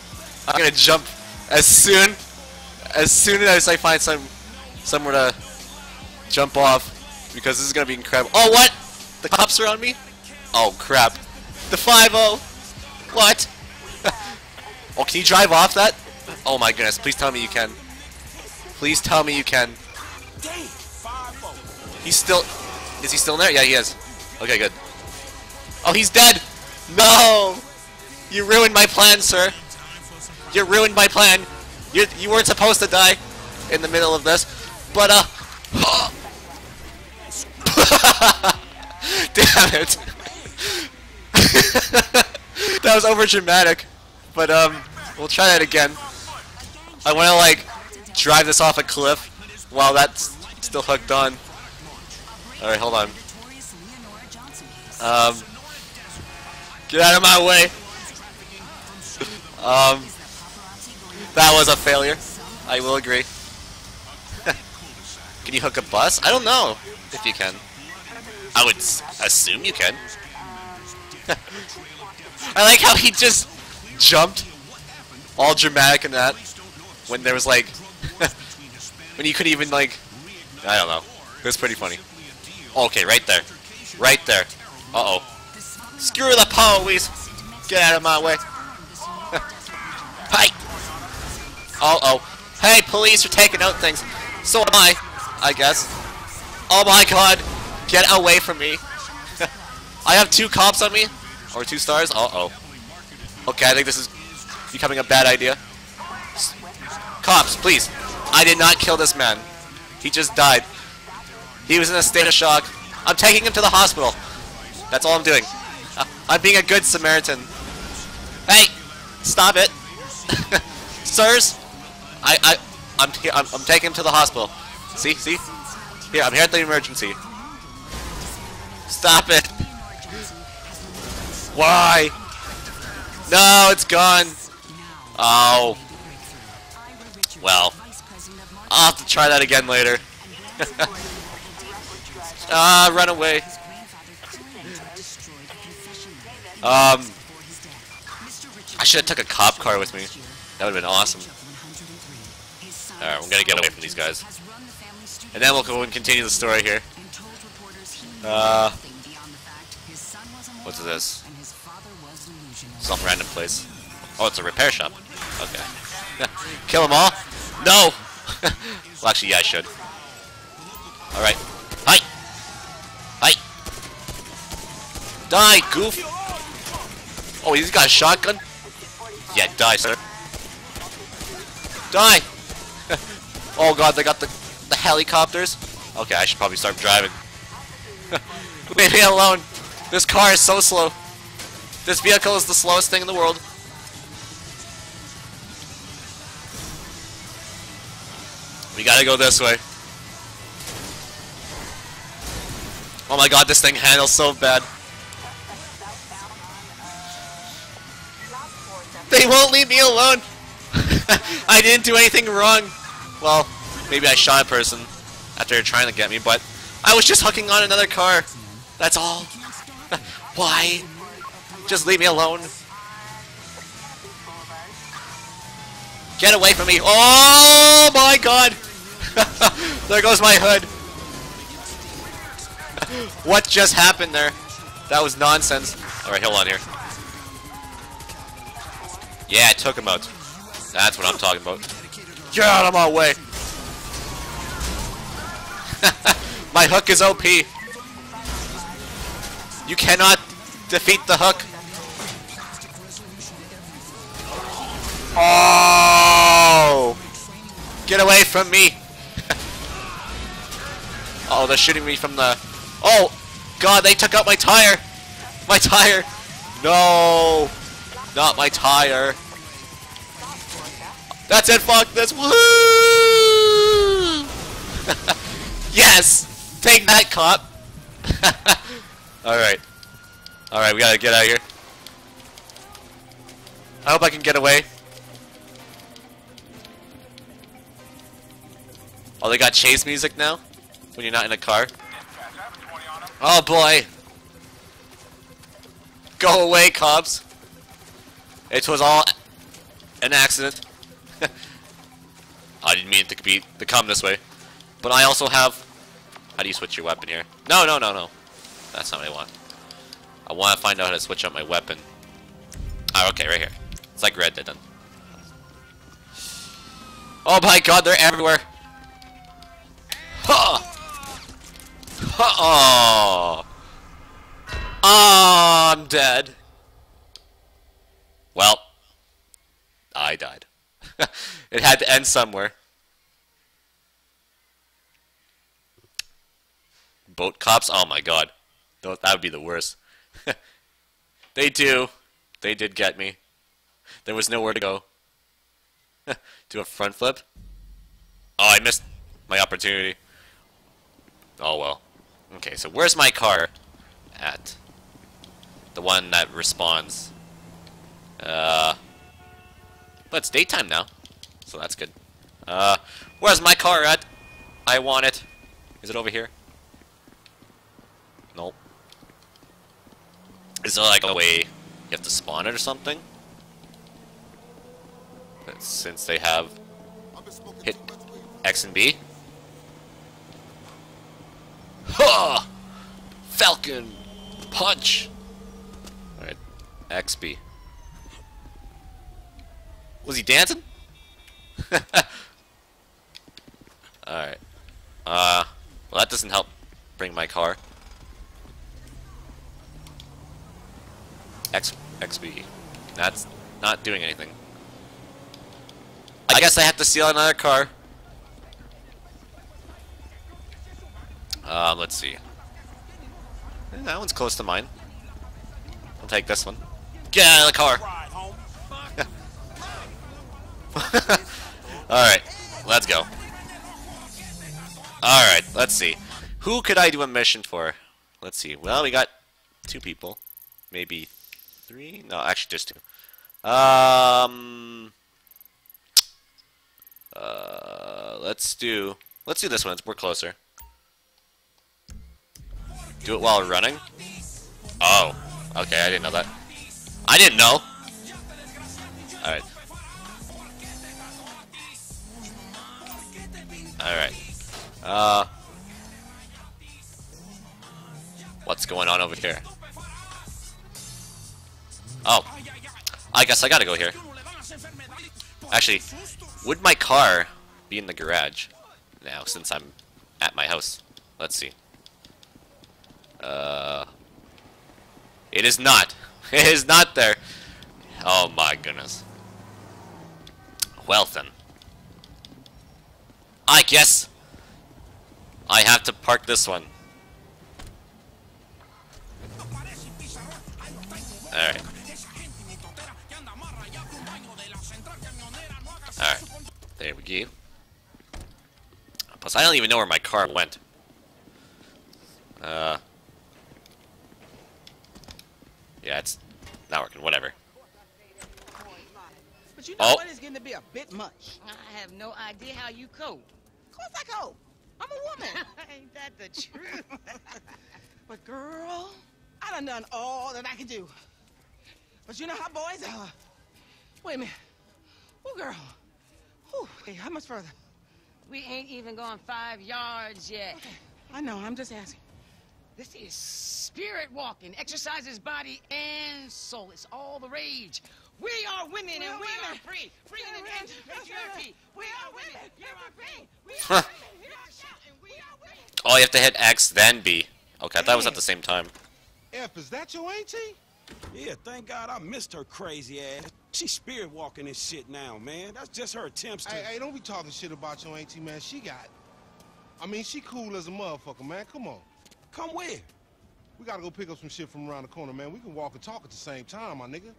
I'm gonna jump as soon as soon as I find some somewhere to jump off because this is gonna be incredible. Oh what? The cops are on me? Oh crap. The 5-0. What? oh, can you drive off that? Oh my goodness, please tell me you can. Please tell me you can. He's still Is he still in there? Yeah, he is. Okay, good. Oh, he's dead. No. You ruined my plan, sir. You ruined my plan. You you weren't supposed to die in the middle of this. But uh Damn it. that was over dramatic. But um we'll try that again. I want to like drive this off a cliff while that's still hooked on. All right, hold on. Um Get out of my way. Um that was a failure. I will agree. can you hook a bus? I don't know if you can. I would assume you can. I like how he just jumped, all dramatic in that, when there was like, when you couldn't even like, I don't know. It was pretty funny. Okay, right there, right there. Uh oh. Screw the police! Get out of my way. Hi. Uh oh. Hey, police are taking out things. So am I, I guess. Oh my god. Get away from me. I have two cops on me. Or two stars. Uh oh. Okay, I think this is becoming a bad idea. Cops, please. I did not kill this man. He just died. He was in a state of shock. I'm taking him to the hospital. That's all I'm doing. I'm being a good Samaritan. Hey! Stop it! Sirs? I, I, I'm, I'm, I'm taking him to the hospital. See, see? Here, I'm here at the emergency. Stop it! Why? No, it's gone. Oh. Well. I'll have to try that again later. ah, run away. Um, I should have took a cop car with me. That would have been awesome. Alright, we're gonna get away from these guys. And then we'll go and continue the story here. Uh, what's this? Some random place. Oh, it's a repair shop. Okay. Kill them all? No! well, actually, yeah, I should. Alright. Hi! Hi! Die, goof! Oh, he's got a shotgun? Yeah, die, sir. Die! oh god, they got the, the helicopters? Okay, I should probably start driving. Leave me alone! This car is so slow. This vehicle is the slowest thing in the world. We gotta go this way. Oh my god, this thing handles so bad. They won't leave me alone! I didn't do anything wrong! Well, maybe I shot a person after trying to get me, but I was just hooking on another car. That's all. Why? Just leave me alone. Get away from me. Oh my god! there goes my hood. what just happened there? That was nonsense. Alright, hold on here. Yeah, I took him out. That's what I'm talking about. Get out of my way! my hook is OP. You cannot defeat the hook. Oh! Get away from me! oh, they're shooting me from the... Oh! God, they took out my tire! My tire! No! Not my tire! That's it, fuck this! Woo! yes! Take that, cop! Alright. Alright, we gotta get out of here. I hope I can get away. Oh, they got chase music now? When you're not in a car? Oh boy! Go away, cops! It was all an accident. I didn't mean it to be to come this way. But I also have... How do you switch your weapon here? No, no, no, no. That's not what I want. I want to find out how to switch up my weapon. Oh, okay, right here. It's like Red Dead then. Oh my god, they're everywhere! Ha! Ha! Oh. oh, I'm dead. Well, I died. it had to end somewhere. Boat cops? Oh my god. That would be the worst. they do. They did get me. There was nowhere to go. Do a front flip? Oh, I missed my opportunity. Oh well. Okay, so where's my car at? The one that responds. Uh, but it's daytime now, so that's good. Uh, where's my car at? I want it. Is it over here? Nope. Is there like a way you have to spawn it or something? But since they have hit X and B. Ha! Falcon punch. All right, XB. Was he dancing? Alright. Uh, well that doesn't help bring my car. X XB. That's not doing anything. I guess I have to steal another car. Um, let's see. Eh, that one's close to mine. I'll take this one. Get out of the car! Alright, let's go. Alright, let's see. Who could I do a mission for? Let's see. Well, we got two people. Maybe three? No, actually just two. Um... Uh, let's do... Let's do this one. We're closer. Do it while running? Oh. Okay, I didn't know that. I didn't know! Alright. Alright. Uh... What's going on over here? Oh. I guess I gotta go here. Actually, would my car be in the garage now since I'm at my house? Let's see. Uh... It is not. It is not there. Oh my goodness. Well then. I guess I have to park this one. Alright. Alright. There we go. Plus, I don't even know where my car went. Uh. Yeah, it's not working. Whatever.
But you know
Oh.
what? It's getting to be a bit much.
I have no idea how you cope.
Course I cope. I'm a woman.
Ain't that the truth?
but girl, I done done all that I can do. But you know how boys are. Wait a minute. Oh, girl. Whew. Hey, how much further?
we ain't even going five yards yet.
I know. I'm just asking.
This is spirit walking. Exercises body and soul. It's all the rage. We are women
We
and
are
we are free. Free in the games of patriarchy. We are women. You are free. We are women. You are shouting. We are women.
Oh, you have to hit X, then B. Okay, I thought it was at the same time.
F, is that your auntie?
Yeah, thank God I missed her crazy ass. She's spirit walking this shit now, man. That's just her attempts to.
Hey, hey, don't be talking shit about your auntie, man. She got. I mean, she cool as a motherfucker, man. Come on.
Come where?
We gotta go pick up some shit from around the corner, man. We can walk and talk at the same time, my nigga.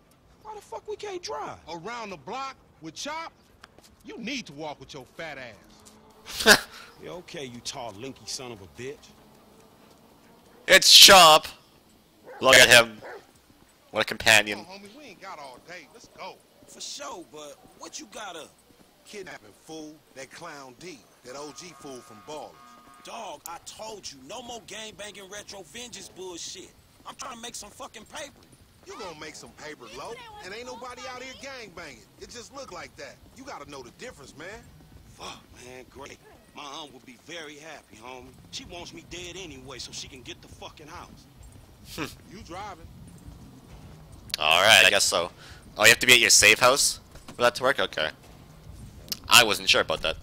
Why the fuck we can't drive?
Around the block with Chop? You need to walk with your fat ass.
Yeah, okay, you tall, linky son of a bitch.
It's Chop! Look at him. What a companion.
Come on, homie, we ain't got all day. Let's go.
For sure, but what you got up?
Kidnapping fool, that clown D, that OG fool from Ballas.
Dog, I told you, no more gang banging retro vengeance bullshit. I'm trying to make some fucking paper.
You gonna make some paper, low, and ain't nobody out here gang banging. It just look like that. You gotta know the difference, man.
Fuck, man, great. My aunt would be very happy, homie. She wants me dead anyway so she can get the fucking house.
You driving.
Alright, I guess so. Oh, you have to be at your safe house for that to work? Okay. I wasn't sure about that.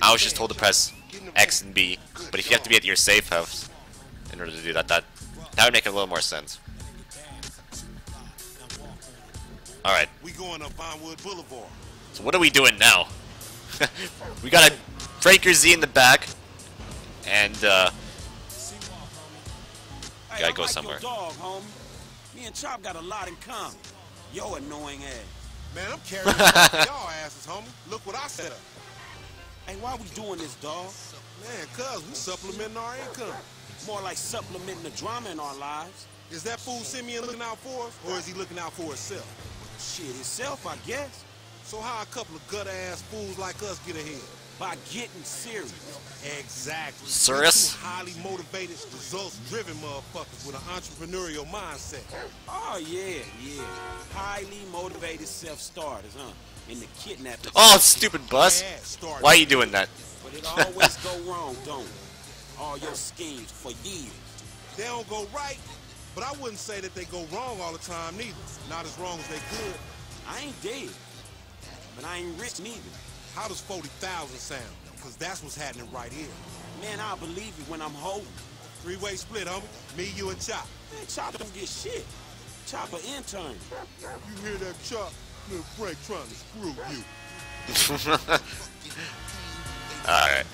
I was just told to press X and B, but if you have to be at your safe house in order to do that, that, that would make a little more sense. Alright,
We going up Vinewood Boulevard.
so what are we doing now? we got a Breaker Z in the back, and, uh,
Hey,
Gotta
I
go
like
somewhere.
Your dog, homie. Me and Chop got a lot in common. Yo, annoying ass.
Man, I'm carrying y'all asses, homie. Look what I set up.
Hey, why we doing this, dog?
Man, cuz we supplementing our income.
More like supplementing the drama in our lives.
Is that fool Simeon looking out for us, or is he looking out for himself?
Shit, itself, I guess.
So how a couple of gutter-ass fools like us get ahead?
By getting serious.
Exactly.
Serious?
Highly motivated, results-driven motherfuckers with an entrepreneurial mindset.
Oh, yeah, yeah. Highly motivated self-starters, huh? In the kidnapping.
oh, stupid bus! Why are you doing that?
But it always go wrong, don't it? All your schemes for years.
They don't go right, but I wouldn't say that they go wrong all the time neither. Not as wrong as they could.
I ain't dead. But I ain't rich neither.
How does 40,000 sound? Because that's what's happening right here.
Man, I'll believe it when I'm holding.
Three-way split, homie. Me, you, and Chop.
Man, Chop don't get shit. Chop an intern.
You hear that, Chop? Little Frank trying to screw you.
Alright.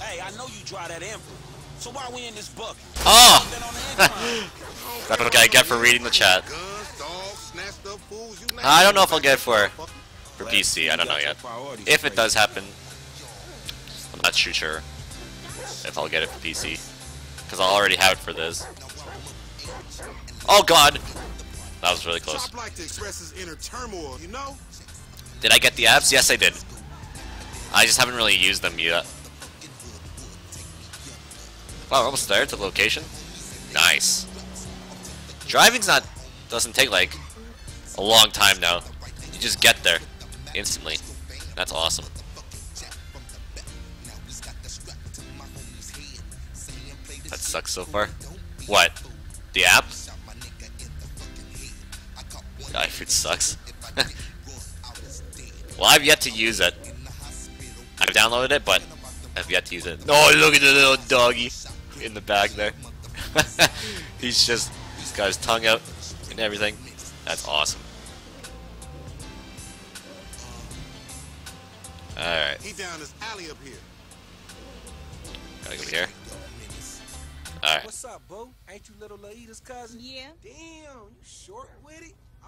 Hey, I know you drive that Emperor. So why we in this bucket?
Oh!
Been on the.
That's what I get for reading the chat.
Guns, dogs, snatched up fools, you name
I don't know if I'll get it for for PC. I don't know yet. If it does happen, I'm not too sure if I'll get it for PC. Because I'll already have it for this. Oh god! That was really close.
Chop like to express his inner turmoil, you know?
Did I get the apps? Yes, I did. I just haven't really used them yet. Wow, we're almost there to the location. Nice. Driving's not doesn't take like a long time now. You just get there instantly. That's awesome. That sucks so far. What? The app? iFruit sucks. well, I've yet to use it. I've downloaded it, but I've yet to use it. Oh, look at the little doggy in the bag there. he's just, he's got his tongue out and everything. That's awesome. Alright.
He down this alley up here.
Gotta go here. Alright.
What's up, boo? Ain't you little Laida's cousin?
Yeah.
Damn, you short with it?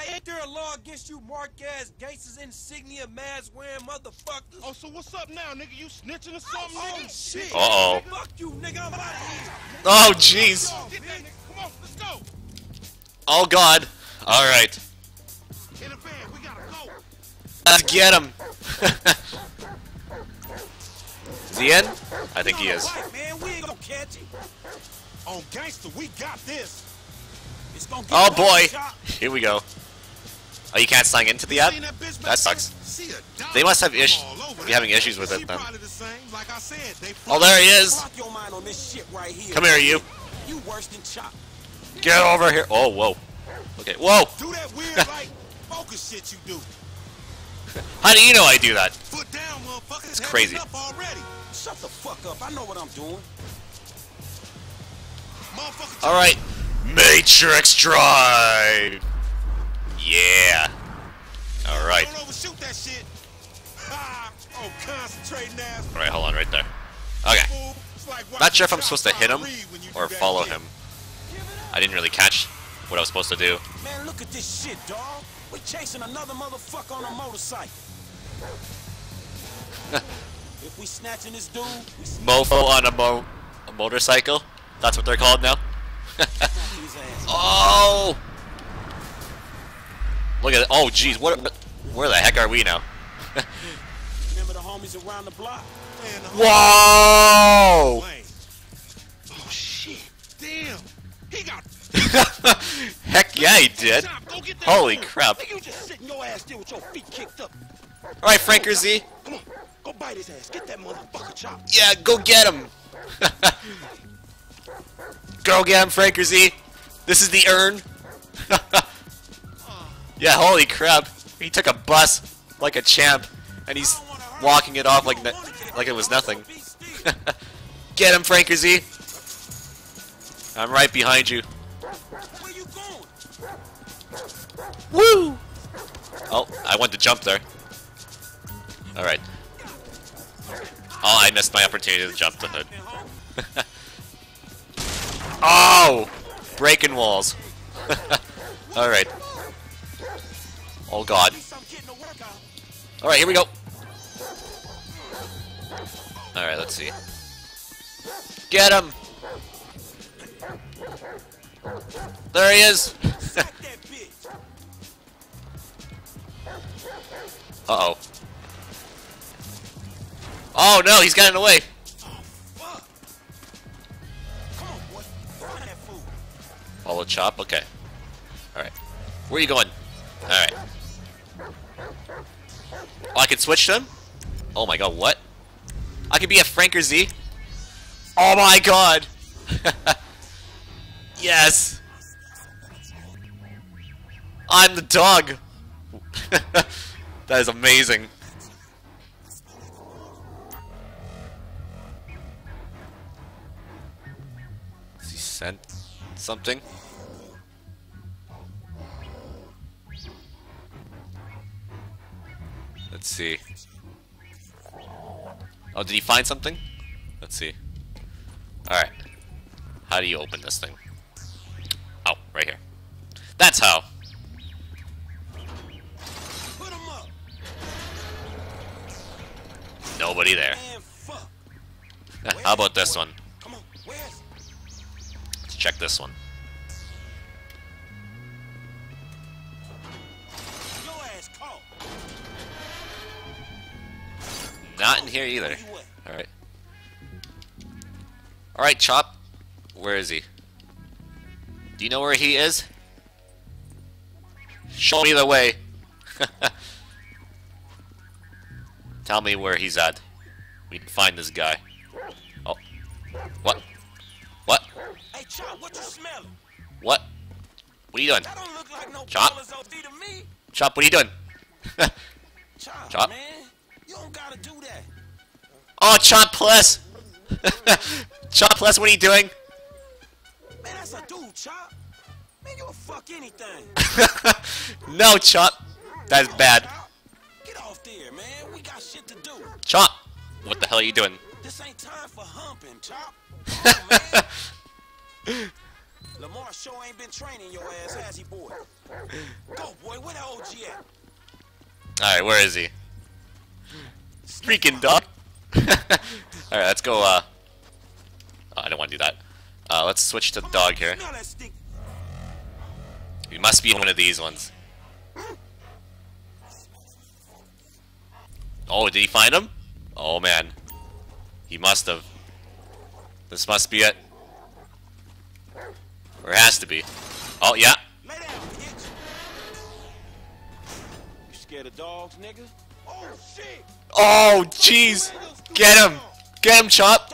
Hey, ain't there a law against you mark ass gangsters insignia mask wearing motherfuckers?
Oh, so what's up now, nigga? You snitching or something,
Oh,
nigga?
shit.
Uh-oh.
Fuck you, nigga. I'm out of here.
Oh, jeez.
Get that. Come on, let's go.
Oh, God. Alright.
In the van, we gotta go.
Let's get him. is he in? I think he is.
White man, we ain't gonna catch him.
On oh, gangster, we got this.
It's gonna get
Oh,
one
boy. Here we go. Oh, you can't sign into the app?
That bitch back
That sucks.
there? She a dog.
They must have issues. Be having issues with it then.
probably the same. Like I said, they
Oh, there he is.
Block your mind on this shit right here.
Come here, you.
You worse than Chop.
Get over here. Oh, whoa. Okay, whoa.
Do that weird, like, focus shit you do.
How do you know I do that?
Foot down, motherfucker.
It's crazy.
Shut the fuck up. I know what I'm doing.
All right. Matrix Drive. Yeah. All right.
Don't overshoot that shit. Ha! Oh, concentrating ass.
All right, hold on right there. Okay.
fool. It's like
Not sure if I'm supposed to hit him
Top Five when you
or follow him. I didn't really catch what I was supposed to do.
Man, look at this shit, dog. We chasing another motherfucker on a motorcycle. if we snatching this dude, we
Mofo on a, mo a motorcycle. That's what they're called now.
snatch his ass.
oh! Look at it. Oh, jeez. What? Where the heck are we now?
Remember the homies around the block?
Whoa!
Oh, shit. Damn. He got.
Heck yeah, he did.
Chop, go get that
Holy crap.
You just sitting your ass there with your feet kicked up.
All right, Franker Z.
Come on, go bite his ass. Get that motherfucker chop.
Yeah, go get him. go get him, Franker Z. This is the urn. yeah, holy crap. He took a bus like a champ, and he's walking it off like like it was nothing. get him, Franker Z. I'm right behind you.
You?
Woo! Oh, I went to jump there. Alright. Oh, I missed my opportunity to jump the hood. oh! Breaking walls. Alright. Oh god. Alright, here we go. Alright, let's see. Get him! There he is! Uh-oh. Oh no, he's gotten away.
Find.
Follow chop, okay. Alright. Where are you going? Alright. Oh, I can switch them? Oh my god, what? I could be a Franker Z? Oh my god! yes! I'm the dog! that is amazing. He sent something? Let's see. Oh, did he find something? Let's see. Alright. How do you open this thing? Oh, right here. That's how. Nobody there. How about this one? Let's check this one. Not in here either. Alright. Alright, Chop. Where is he? Do you know where he is? Show me the way. Tell me where he's at. We can find this guy. Oh. What? What?
Hey, Chop, what you smelling?
What? What are you doing?
Like no
Chop?
Paula's OD to me.
Chop, what are you doing?
Chop,
Chop?
man. You don't gotta do that.
Oh, Chop Plus! Chop Plus, what are you doing?
Man, that's a dude, Chop. Man, you will fuck anything.
no, Chop. That's bad.
Get off there, man. We got shit to do.
Chop! What the hell are you doing?
This ain't time for humping, Chop. On. Lamar sure ain't been training your ass, has he, boy? Go, boy. Where the OG at?
Alright, where is he? Freaking dog! Alright, let's go, uh... Oh, I don't want to do that. Uh, let's switch to the dog here.
Smell that stink.
He must be one of these ones. Oh, did he find him? Oh, man. He must have. This must be it. Or it has to be. Oh, yeah.
Lay down. You scared of dogs, nigga? Oh, shit.
Oh, jeez. Get him. Get him, Chop.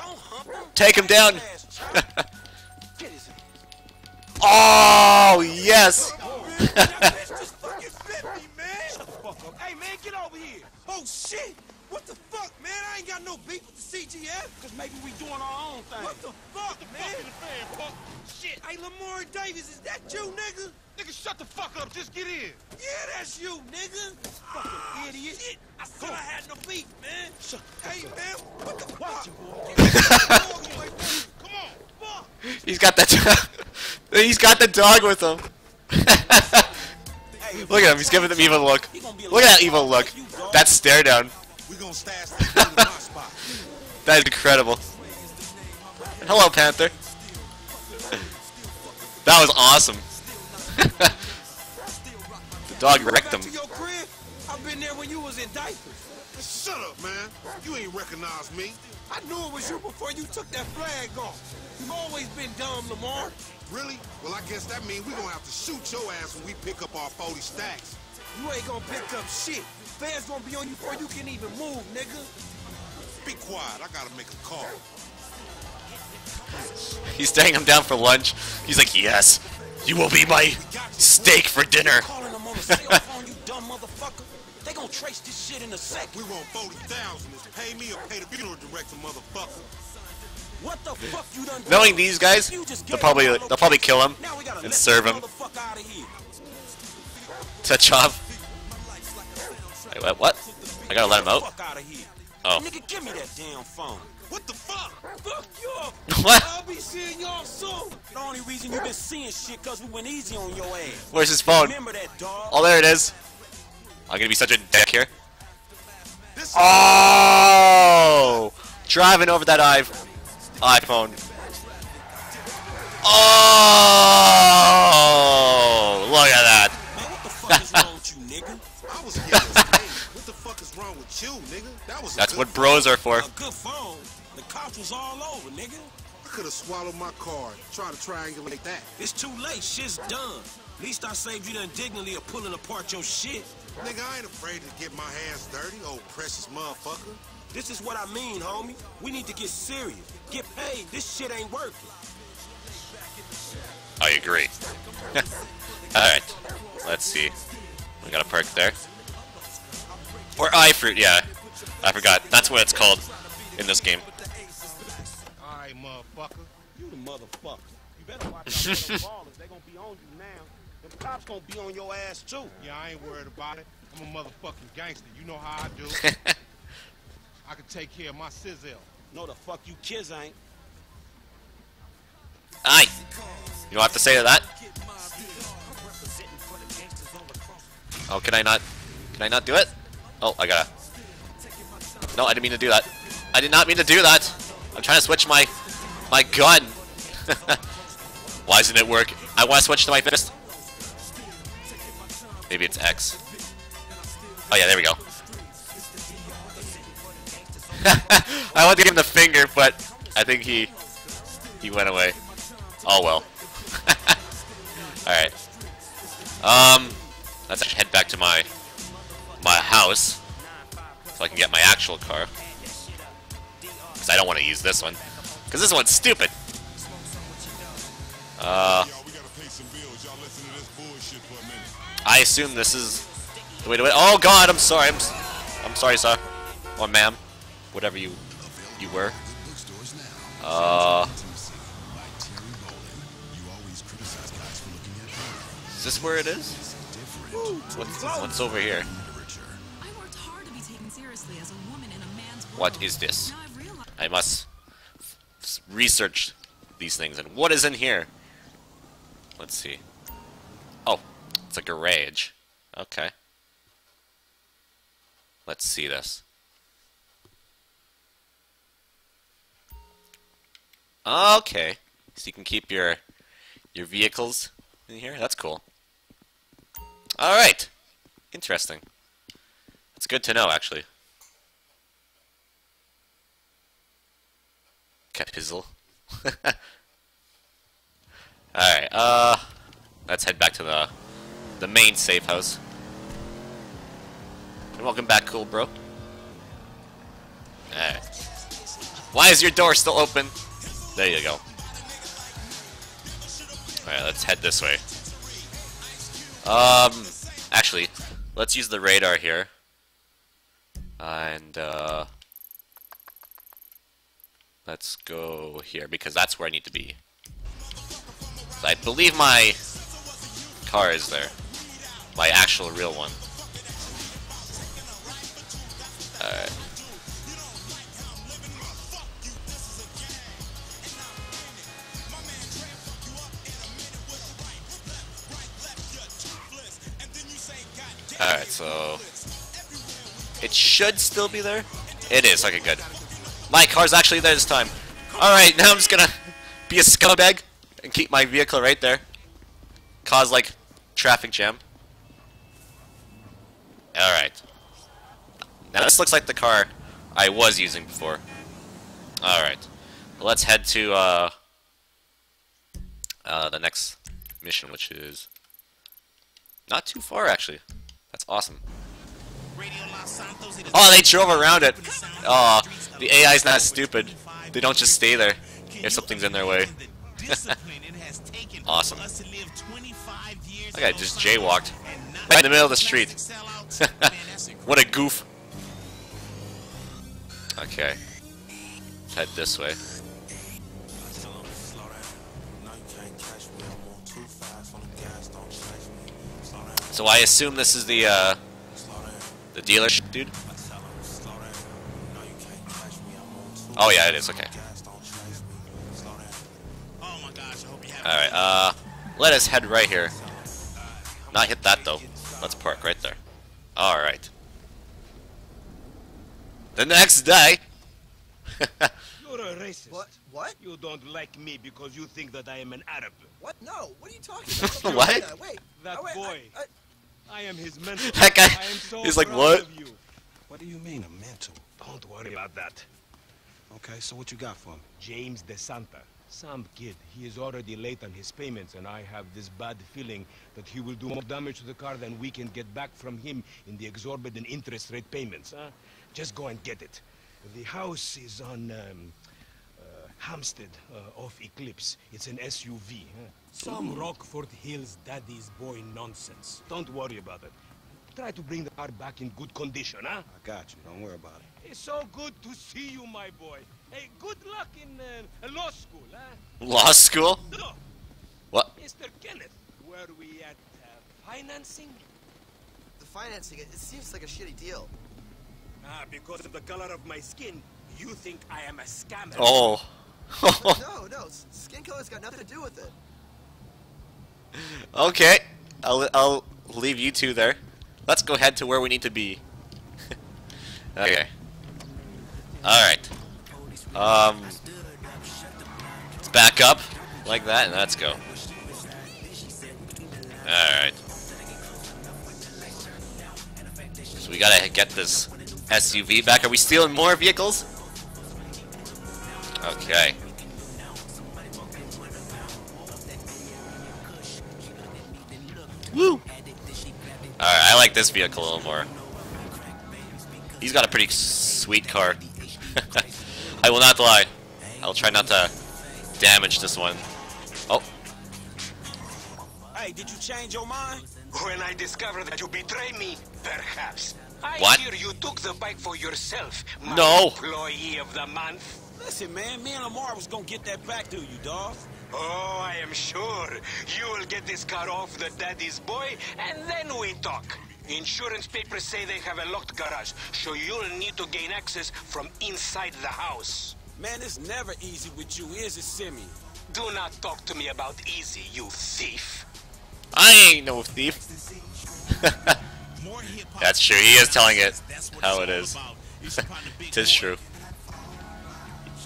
Take him down. oh, yes.
Hey, man, get over here. Oh, shit. What the fuck, man? I ain't got no beef with the CGF. Because maybe we doing our own thing. What the fuck, man? Shit. Hey, Lamar Davis, is that you, nigga? Nigga, shut the fuck up. Just get in. Yeah, that's you, nigga. Fucking ah, idiot. Shit. I said I had no beef, man. Shut hey, man, what the fuck? Come on, fuck.
He's got that. He's got the dog with him. look at him. He's giving them evil look. Look at that evil look. That stare down.
We gonna stash this food in my spot.
That is incredible. Hello, Panther. That was awesome. the dog wrecked him.
To your crib? I've been there when you was in diapers.
Shut up, man. You ain't recognize me.
I knew it was you before you took that flag off. You've always been dumb, Lamar.
Really? Well, I guess that means we're gonna have to shoot your ass when we pick up our 40 stacks.
You ain't gonna pick up shit. Fans gonna be on you before you can even move, nigga.
Be quiet. I gotta make a call.
He's staring him down for lunch. He's like, yes, you will be my steak for dinner.
Calling them on the cell phone, you dumb motherfucker. They gonna trace this shit in a sec.
We want 40,000. Pay me or pay the funeral director, motherfucker.
What the fuck you done
Knowing these guys, they'll probably they'll probably kill him and serve him
Fuck out of here.
to chop. Wait, what? I gotta let him out.
Fuck out of here.
Oh.
Nigga, give me that damn phone. What the fuck? Fuck you.
What?
I'll be seeing y'all soon. The only reason you been seeing shit cause we went easy on your ass.
Where's his phone?
Remember that, dog.
Oh, there it is. I'm gonna be such a dick here. Oh! Driving over that i iPhone. Oh! Look at that.
I was. What the fuck is wrong with you, nigga? That was a
That's
good
what bros are for.
A good phone. The cops was all over, nigga.
I could have swallowed my card. Try to triangulate that.
It's too late. Shit's done. At least I saved you the indignity of pulling apart your shit.
Nigga, I ain't afraid to get my hands dirty, old precious motherfucker.
This is what I mean, homie. We need to get serious. Get paid. This shit ain't working.
I agree. Alright. Let's see. We got a perk there. Or iFruit, yeah. I forgot. That's what it's called in this game.
Alright, motherfucker.
You motherfucker.
You
better watch out for them Ballas. They gonna be on you now. The cops gonna be on your ass too.
Yeah, I ain't worried about it. I'm a motherfucking gangster. You know how I do. I can take care of my sizzle.
No, the fuck you kids ain't.
Aye. You don't have to say to that. Oh, can I not? Can I not do it? Oh, I gotta. No, I didn't mean to do that. I did not mean to do that. I'm trying to switch my my gun. Why doesn't it work? I want to switch to my fist. Maybe it's X. Oh yeah, there we go. I wanted to give him the finger, but I think he he went away. Oh well. Alright. Um let's actually head back to my my house so I can get my actual car. Because I don't want to use this one. Because this one's stupid. Uh, I assume this is the way to it. Oh God, I'm sorry. I'm, I'm sorry, sir, or ma'am, whatever you you were. Uh, is this where it is? What's, what's over here? What is this? I must research these things. And what is in here? Let's see. Oh, it's a garage. Okay. Let's see this. Okay. So you can keep your your vehicles in here. That's cool. All right. Interesting. It's good to know, actually. Capizzle. Alright, uh... Let's head back to the the main safe house. And welcome back, cool bro. Alright. Why is your door still open? There you go. Alright, let's head this way. Um, actually, let's use the radar here. And, uh... Let's go here, because that's where I need to be. I believe my car is there. My actual real one. Alright. Alright, so... It should still be there? It is, okay, good. My car's actually there this time. Alright, now I'm just gonna be a scumbag and keep my vehicle right there. Cause, like, traffic jam. Alright. Now this looks like the car I was using before. Alright. Let's head to, uh, uh, the next mission, which is not too far, actually. That's awesome. Oh, they drove around it. Oh, the AI's not stupid. They don't just stay there if something's in their way. Awesome. That guy just jaywalked. Right in the middle of the street. what a goof. Okay. Let's head this way. So I assume this is the, uh, the dealership, dude? Oh yeah, it is, okay. Alright, uh, let us head right here. Not hit that, though. Let's park right there. Alright. The next day!
You're a racist.
What? What?
You don't like me because you think that I am an Arab.
What? No. What are you talking about?
What?
Wait, Wait.
That
Oh, wait,
boy.
I, I,
I am his mentor.
That guy-
I am so
he's like,
proud
"What?"
of you.
What do you mean, a mentor?
Don't worry about that.
Okay, so what you got for him?
James DeSanta. Some kid. He is already late on his payments, and I have this bad feeling that he will do more damage to the car than we can get back from him in the exorbitant interest rate payments. Huh? Just go and get it. The house is on um, uh, Hampstead uh, off Eclipse. It's an SUV. Huh? Some Rockford Hills daddy's boy nonsense. Don't worry about it. Try to bring the car back in good condition, huh?
I got you. Don't worry about it.
It's so good to see you, my boy. Hey, good luck in uh, law school, huh?
Law school?
No,
Mr. Kenneth, were we at uh, financing?
The financing, it, it seems like a shitty deal.
Ah, because of the color of my skin, you think I am a scammer.
Oh.
no, no, s- skin color's got nothing to do with it.
okay. I'll, I'll leave you two there. Let's go head to where we need to be. okay. Alright. Um, let's back up like that and let's go. Alright. So we gotta get this SUV back. Are we stealing more vehicles? Okay. Woo! Alright, I like this vehicle a little more. He's got a pretty sweet car. I will not lie. I'll try not to damage this one. Oh,
Hey, did you change your mind?
When I discover that you betray me, perhaps. I
What?
hear you took the bike for yourself, my
No.
employee of the month.
Listen, man, me and Lamar was gonna get that back to you, dawg.
Oh, I am sure. You will get this car off the daddy's boy, and then we talk. Insurance papers say they have a locked garage, so you'll need to gain access from inside the house.
Man, it's never easy with you, is it, Simeon?
Do not talk to me about easy, you thief.
I ain't no thief. That's true. He is telling it how it is. Tis true.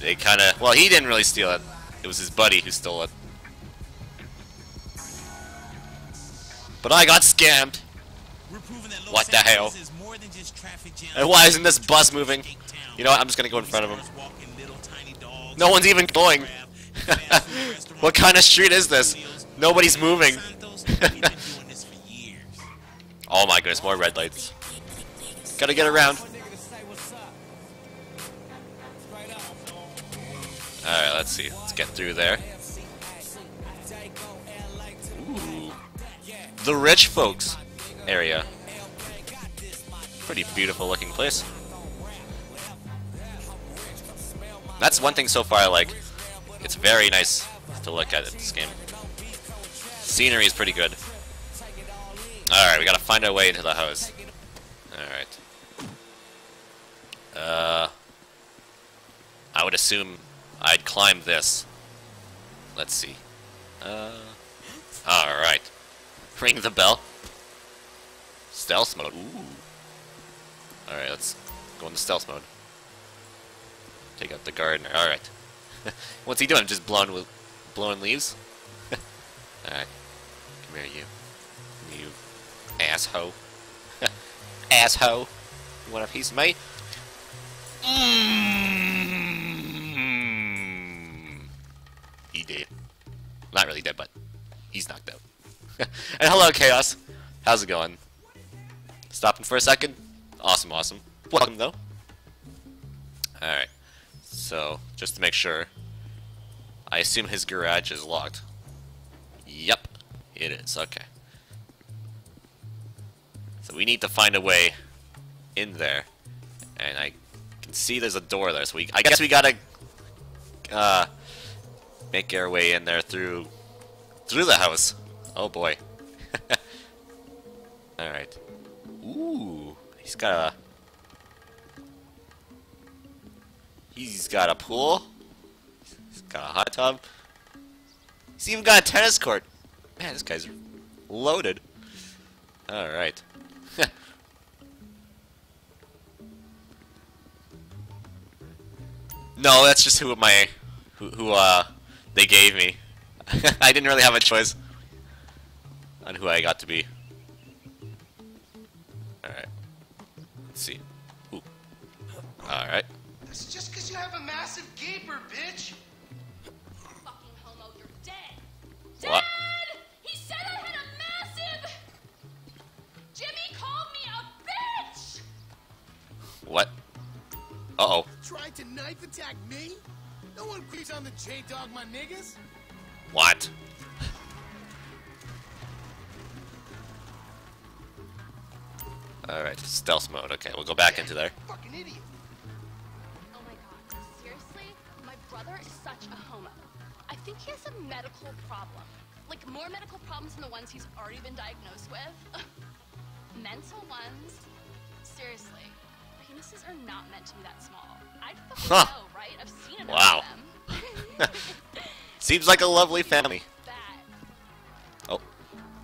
They kind of. Well, he didn't really steal it. It was his buddy who stole it. But I got scammed. What the hell? And why isn't this bus moving? You know what? I'm just gonna go in front of him. No one's even going. what kind of street is this? Nobody's moving. oh my goodness, more red lights. Gotta get around. Alright, let's see. Let's get through there. Ooh. The rich folks area. Pretty beautiful looking place. That's one thing so far I like. It's very nice to look at this game. Scenery is pretty good. Alright, we gotta find our way into the house. Alright. Uh, I would assume I'd climb this. Let's see. Uh, alright. Ring the bell. Stealth mode. Ooh. Alright, let's go into stealth mode. Take out the gardener. Alright. What's he doing? Just blowing with blowing leaves? Alright. Come here, you. You asshole. asshole. You want a piece of me? Mm. He did. Not really dead, but he's knocked out. and hello, Chaos. How's it going? Stopping for a second? Awesome, awesome. Welcome, though. Alright. So, just to make sure, I assume his garage is locked. Yep, it is. Okay. So we need to find a way in there. And I can see there's a door there, so we I guess we gotta uh, make our way in there through through the house. Oh boy. Alright. Ooh, he's got a He's got a pool. He's got a hot tub. He's even got a tennis court. Man, this guy's loaded. Alright. no, that's just who my who, who uh they gave me. I didn't really have a choice on who I got to be. Alright.
That's just because you have a massive gaper, bitch.
Fucking homo, you're dead.
What?
He said I had a massive. Jimmy called me a bitch.
What? Uh oh.
Tried to knife attack me? No one creeps on the J-Dog, my niggas.
What? Alright, stealth mode. Okay, we'll go back into there.
Fucking idiot.
Brother is such a homo. I think he has a medical problem. Like more medical problems than the ones he's already been diagnosed with. Mental ones. Seriously, penises are not meant to be that small. I'd fucking
Huh.
know, right? I've seen enough
Wow.
of them.
Seems like a lovely family. Oh,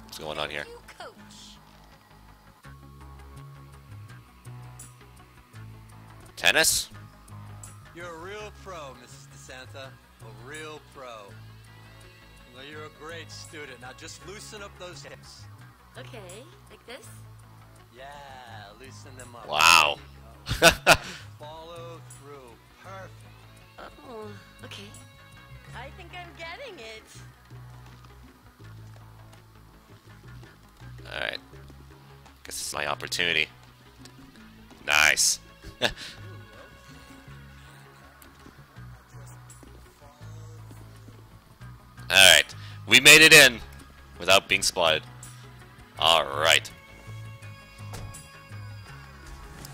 what's going on here? Tennis?
You're a real pro, Mrs. DeSanta. A real pro. Well, you're a great student. Now just loosen up those hips.
Okay, like this?
Yeah, loosen them up.
Wow.
Follow through. Perfect.
Oh, okay. I think I'm getting it.
Alright. Guess it's my opportunity. Nice. Alright. We made it in without being spotted. Alright.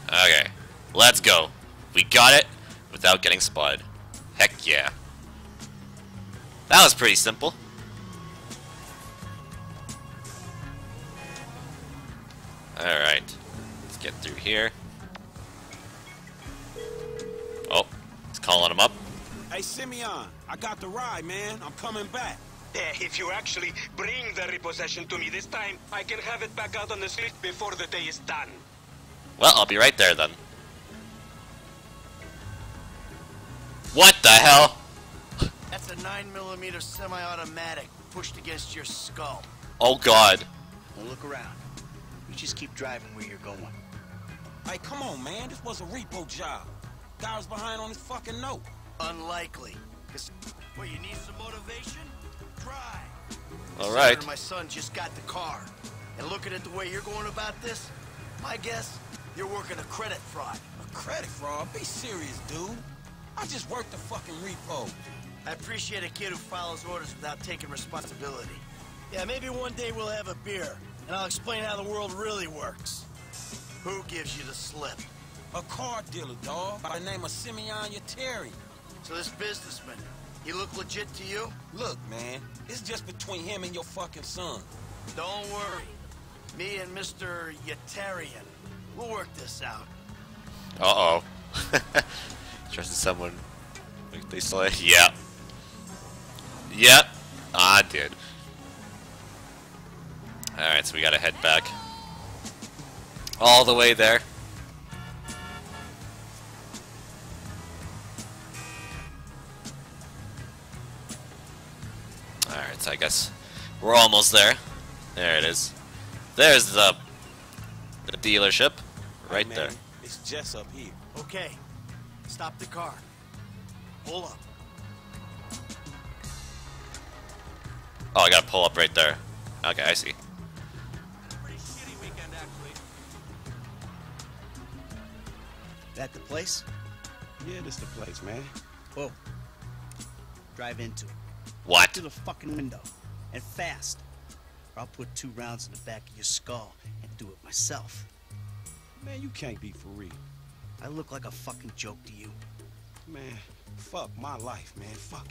Okay. Let's go. We got it without getting spotted. Heck yeah. That was pretty simple. Alright. Let's get through here. Oh, he's calling him up.
Hey, Simeon, I got the ride, man. I'm coming back.
Eh, if you actually bring the repossession to me this time, I can have it back out on the street before the day is done.
Well, I'll be right there then. What the hell?
That's a 9mm semi-automatic pushed against your skull.
Oh god.
Now look around. You just keep driving where you're going.
Hey, come on, man. This was a repo job. Guy was behind on his fucking note.
Unlikely. Cause, well, you need some motivation? Try.
All right.
Sir, My son just got the car. And looking at the way you're going about this, my guess, you're working a credit fraud.
A credit fraud? Be serious, dude. I just worked the fucking repo.
I appreciate a kid who follows orders without taking responsibility. Yeah, maybe one day we'll have a beer, and I'll explain how the world really works. Who gives you the slip?
A car dealer, dog, by the name of Simeon Yetarian.
So this businessman, he look legit to you?
Look, man, it's just between him and your fucking son.
Don't worry. Me and Mr. Yetarian, we'll work this out.
Uh oh. Trusted someone. Like they say. Yeah. Yep. I did. Alright, so we gotta head back. All the way there. Alright, so I guess we're almost there. There it is. There's the the dealership. Right
man,
there.
It's just up here.
Okay, stop the car. Pull up.
Oh, I gotta pull up right there. Okay, I see.
That the place?
Yeah, this the place, man.
Whoa. Drive into it.
What?
Through the fucking window. And fast. Or I'll put two rounds in the back of your skull and do it myself.
Man, you can't be for real.
I look like a fucking joke to you.
Man, fuck my life, man. Fuck.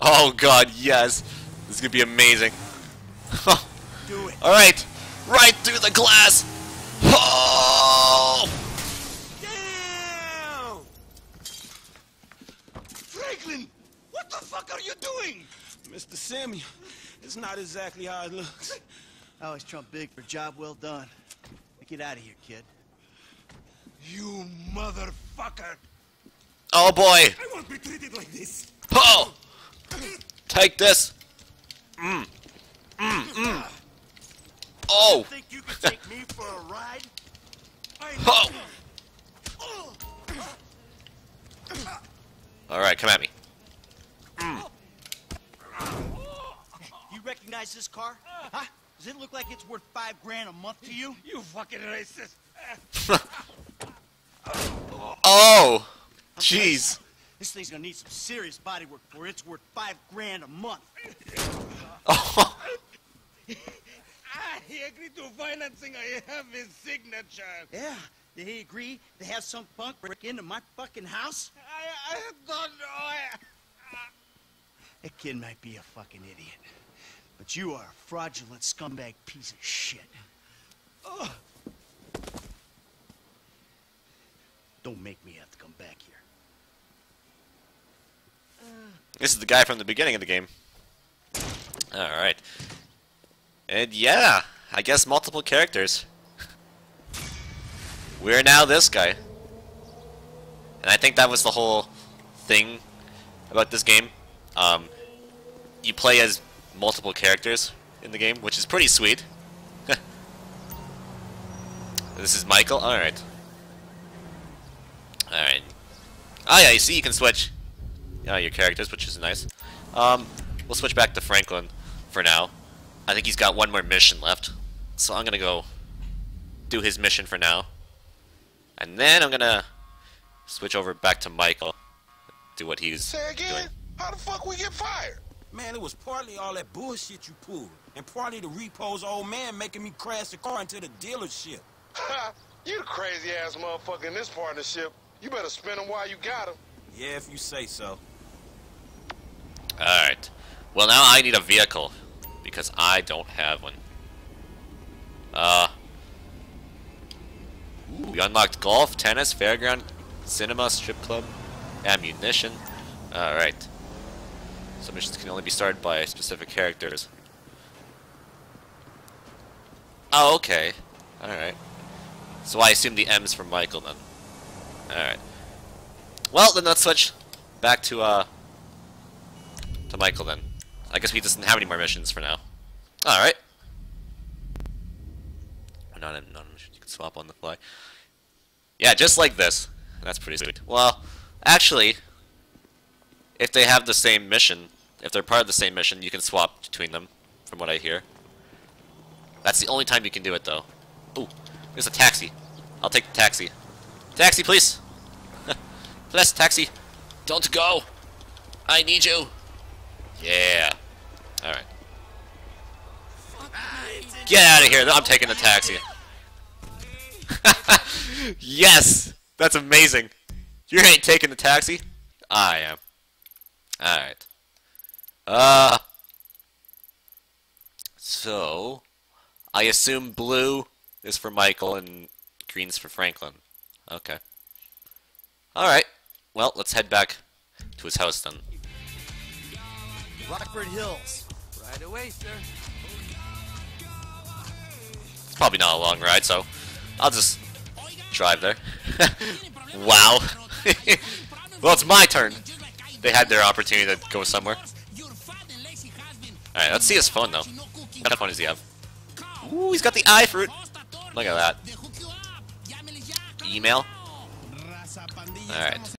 Oh god, yes. This is gonna be amazing.
Do it.
Alright. Right through the glass. Oh!
Franklin, what the fuck are you doing? Mr. Simeon, it's not exactly how it looks.
I always trump big for a job well done. Now get out of here, kid.
You motherfucker!
Oh boy!
I won't be treated like this.
Oh! Take this. Mm. Mm. Mm. Oh!
Think you can take me for a ride?
Oh! Alright, come at me.
You recognize this car? Huh? Does it look like it's worth five grand a month to you?
You fucking racist.
Oh! Jeez.
This thing's gonna need some serious body work for it's worth five grand a month.
Oh.
Ah, he agreed to financing. I have his signature.
Yeah. Did he agree to have some punk break into my fucking house?
I, I don't know. I,
That kid might be a fucking idiot. But you are a fraudulent scumbag piece of shit. Ugh. Don't make me have to come back here.
This is the guy from the beginning of the game. Alright. And yeah, I guess multiple characters. We're now this guy. And I think that was the whole thing about this game. Um, you play as multiple characters in the game, which is pretty sweet. this is Michael? Alright. Alright. Oh yeah, you see you can switch uh, your characters, which is nice. Um, we'll switch back to Franklin for now. I think he's got one more mission left. So I'm gonna go do his mission for now. And then I'm gonna switch over back to Michael. Do what he's
Say again?
doing.
How the fuck we get fired?
Man, it was partly all that bullshit you pulled, and partly the repo's old man making me crash the car into the dealership.
you the crazy ass motherfucker in this partnership. You better spin them while you got them.
Yeah, if you say so.
Alright. Well, now I need a vehicle. Because I don't have one. Uh. We unlocked golf, tennis, fairground, cinema, strip club, ammunition. Alright. Missions can only be started by specific characters. Oh, okay. Alright. So I assume the M's for Michael then. Alright. Well, then let's switch back to, uh, to Michael then. I guess he doesn't have any more missions for now. Alright. Not a, not a mission you can swap on the fly. Yeah, just like this. That's pretty sweet. Well, actually, if they have the same mission, if they're part of the same mission, you can swap between them, from what I hear. That's the only time you can do it, though. Ooh, there's a taxi. I'll take the taxi. Taxi, please! please, taxi! Don't go! I need you! Yeah. Alright. Get out of here! I'm taking the taxi. yes! That's amazing. You ain't taking the taxi? I am. Alright. Uh. So. I assume blue is for Michael and green's for Franklin. Okay. Alright. Well, let's head back to his house then.
Rockford Hills. Right away, sir.
It's probably not a long ride, so I'll just drive there. wow. well, it's my turn. They had their opportunity to go somewhere. Alright, let's see his phone, though. What kind of phone does he have? Ooh, he's got the iFruit. Look at that. Email. Alright.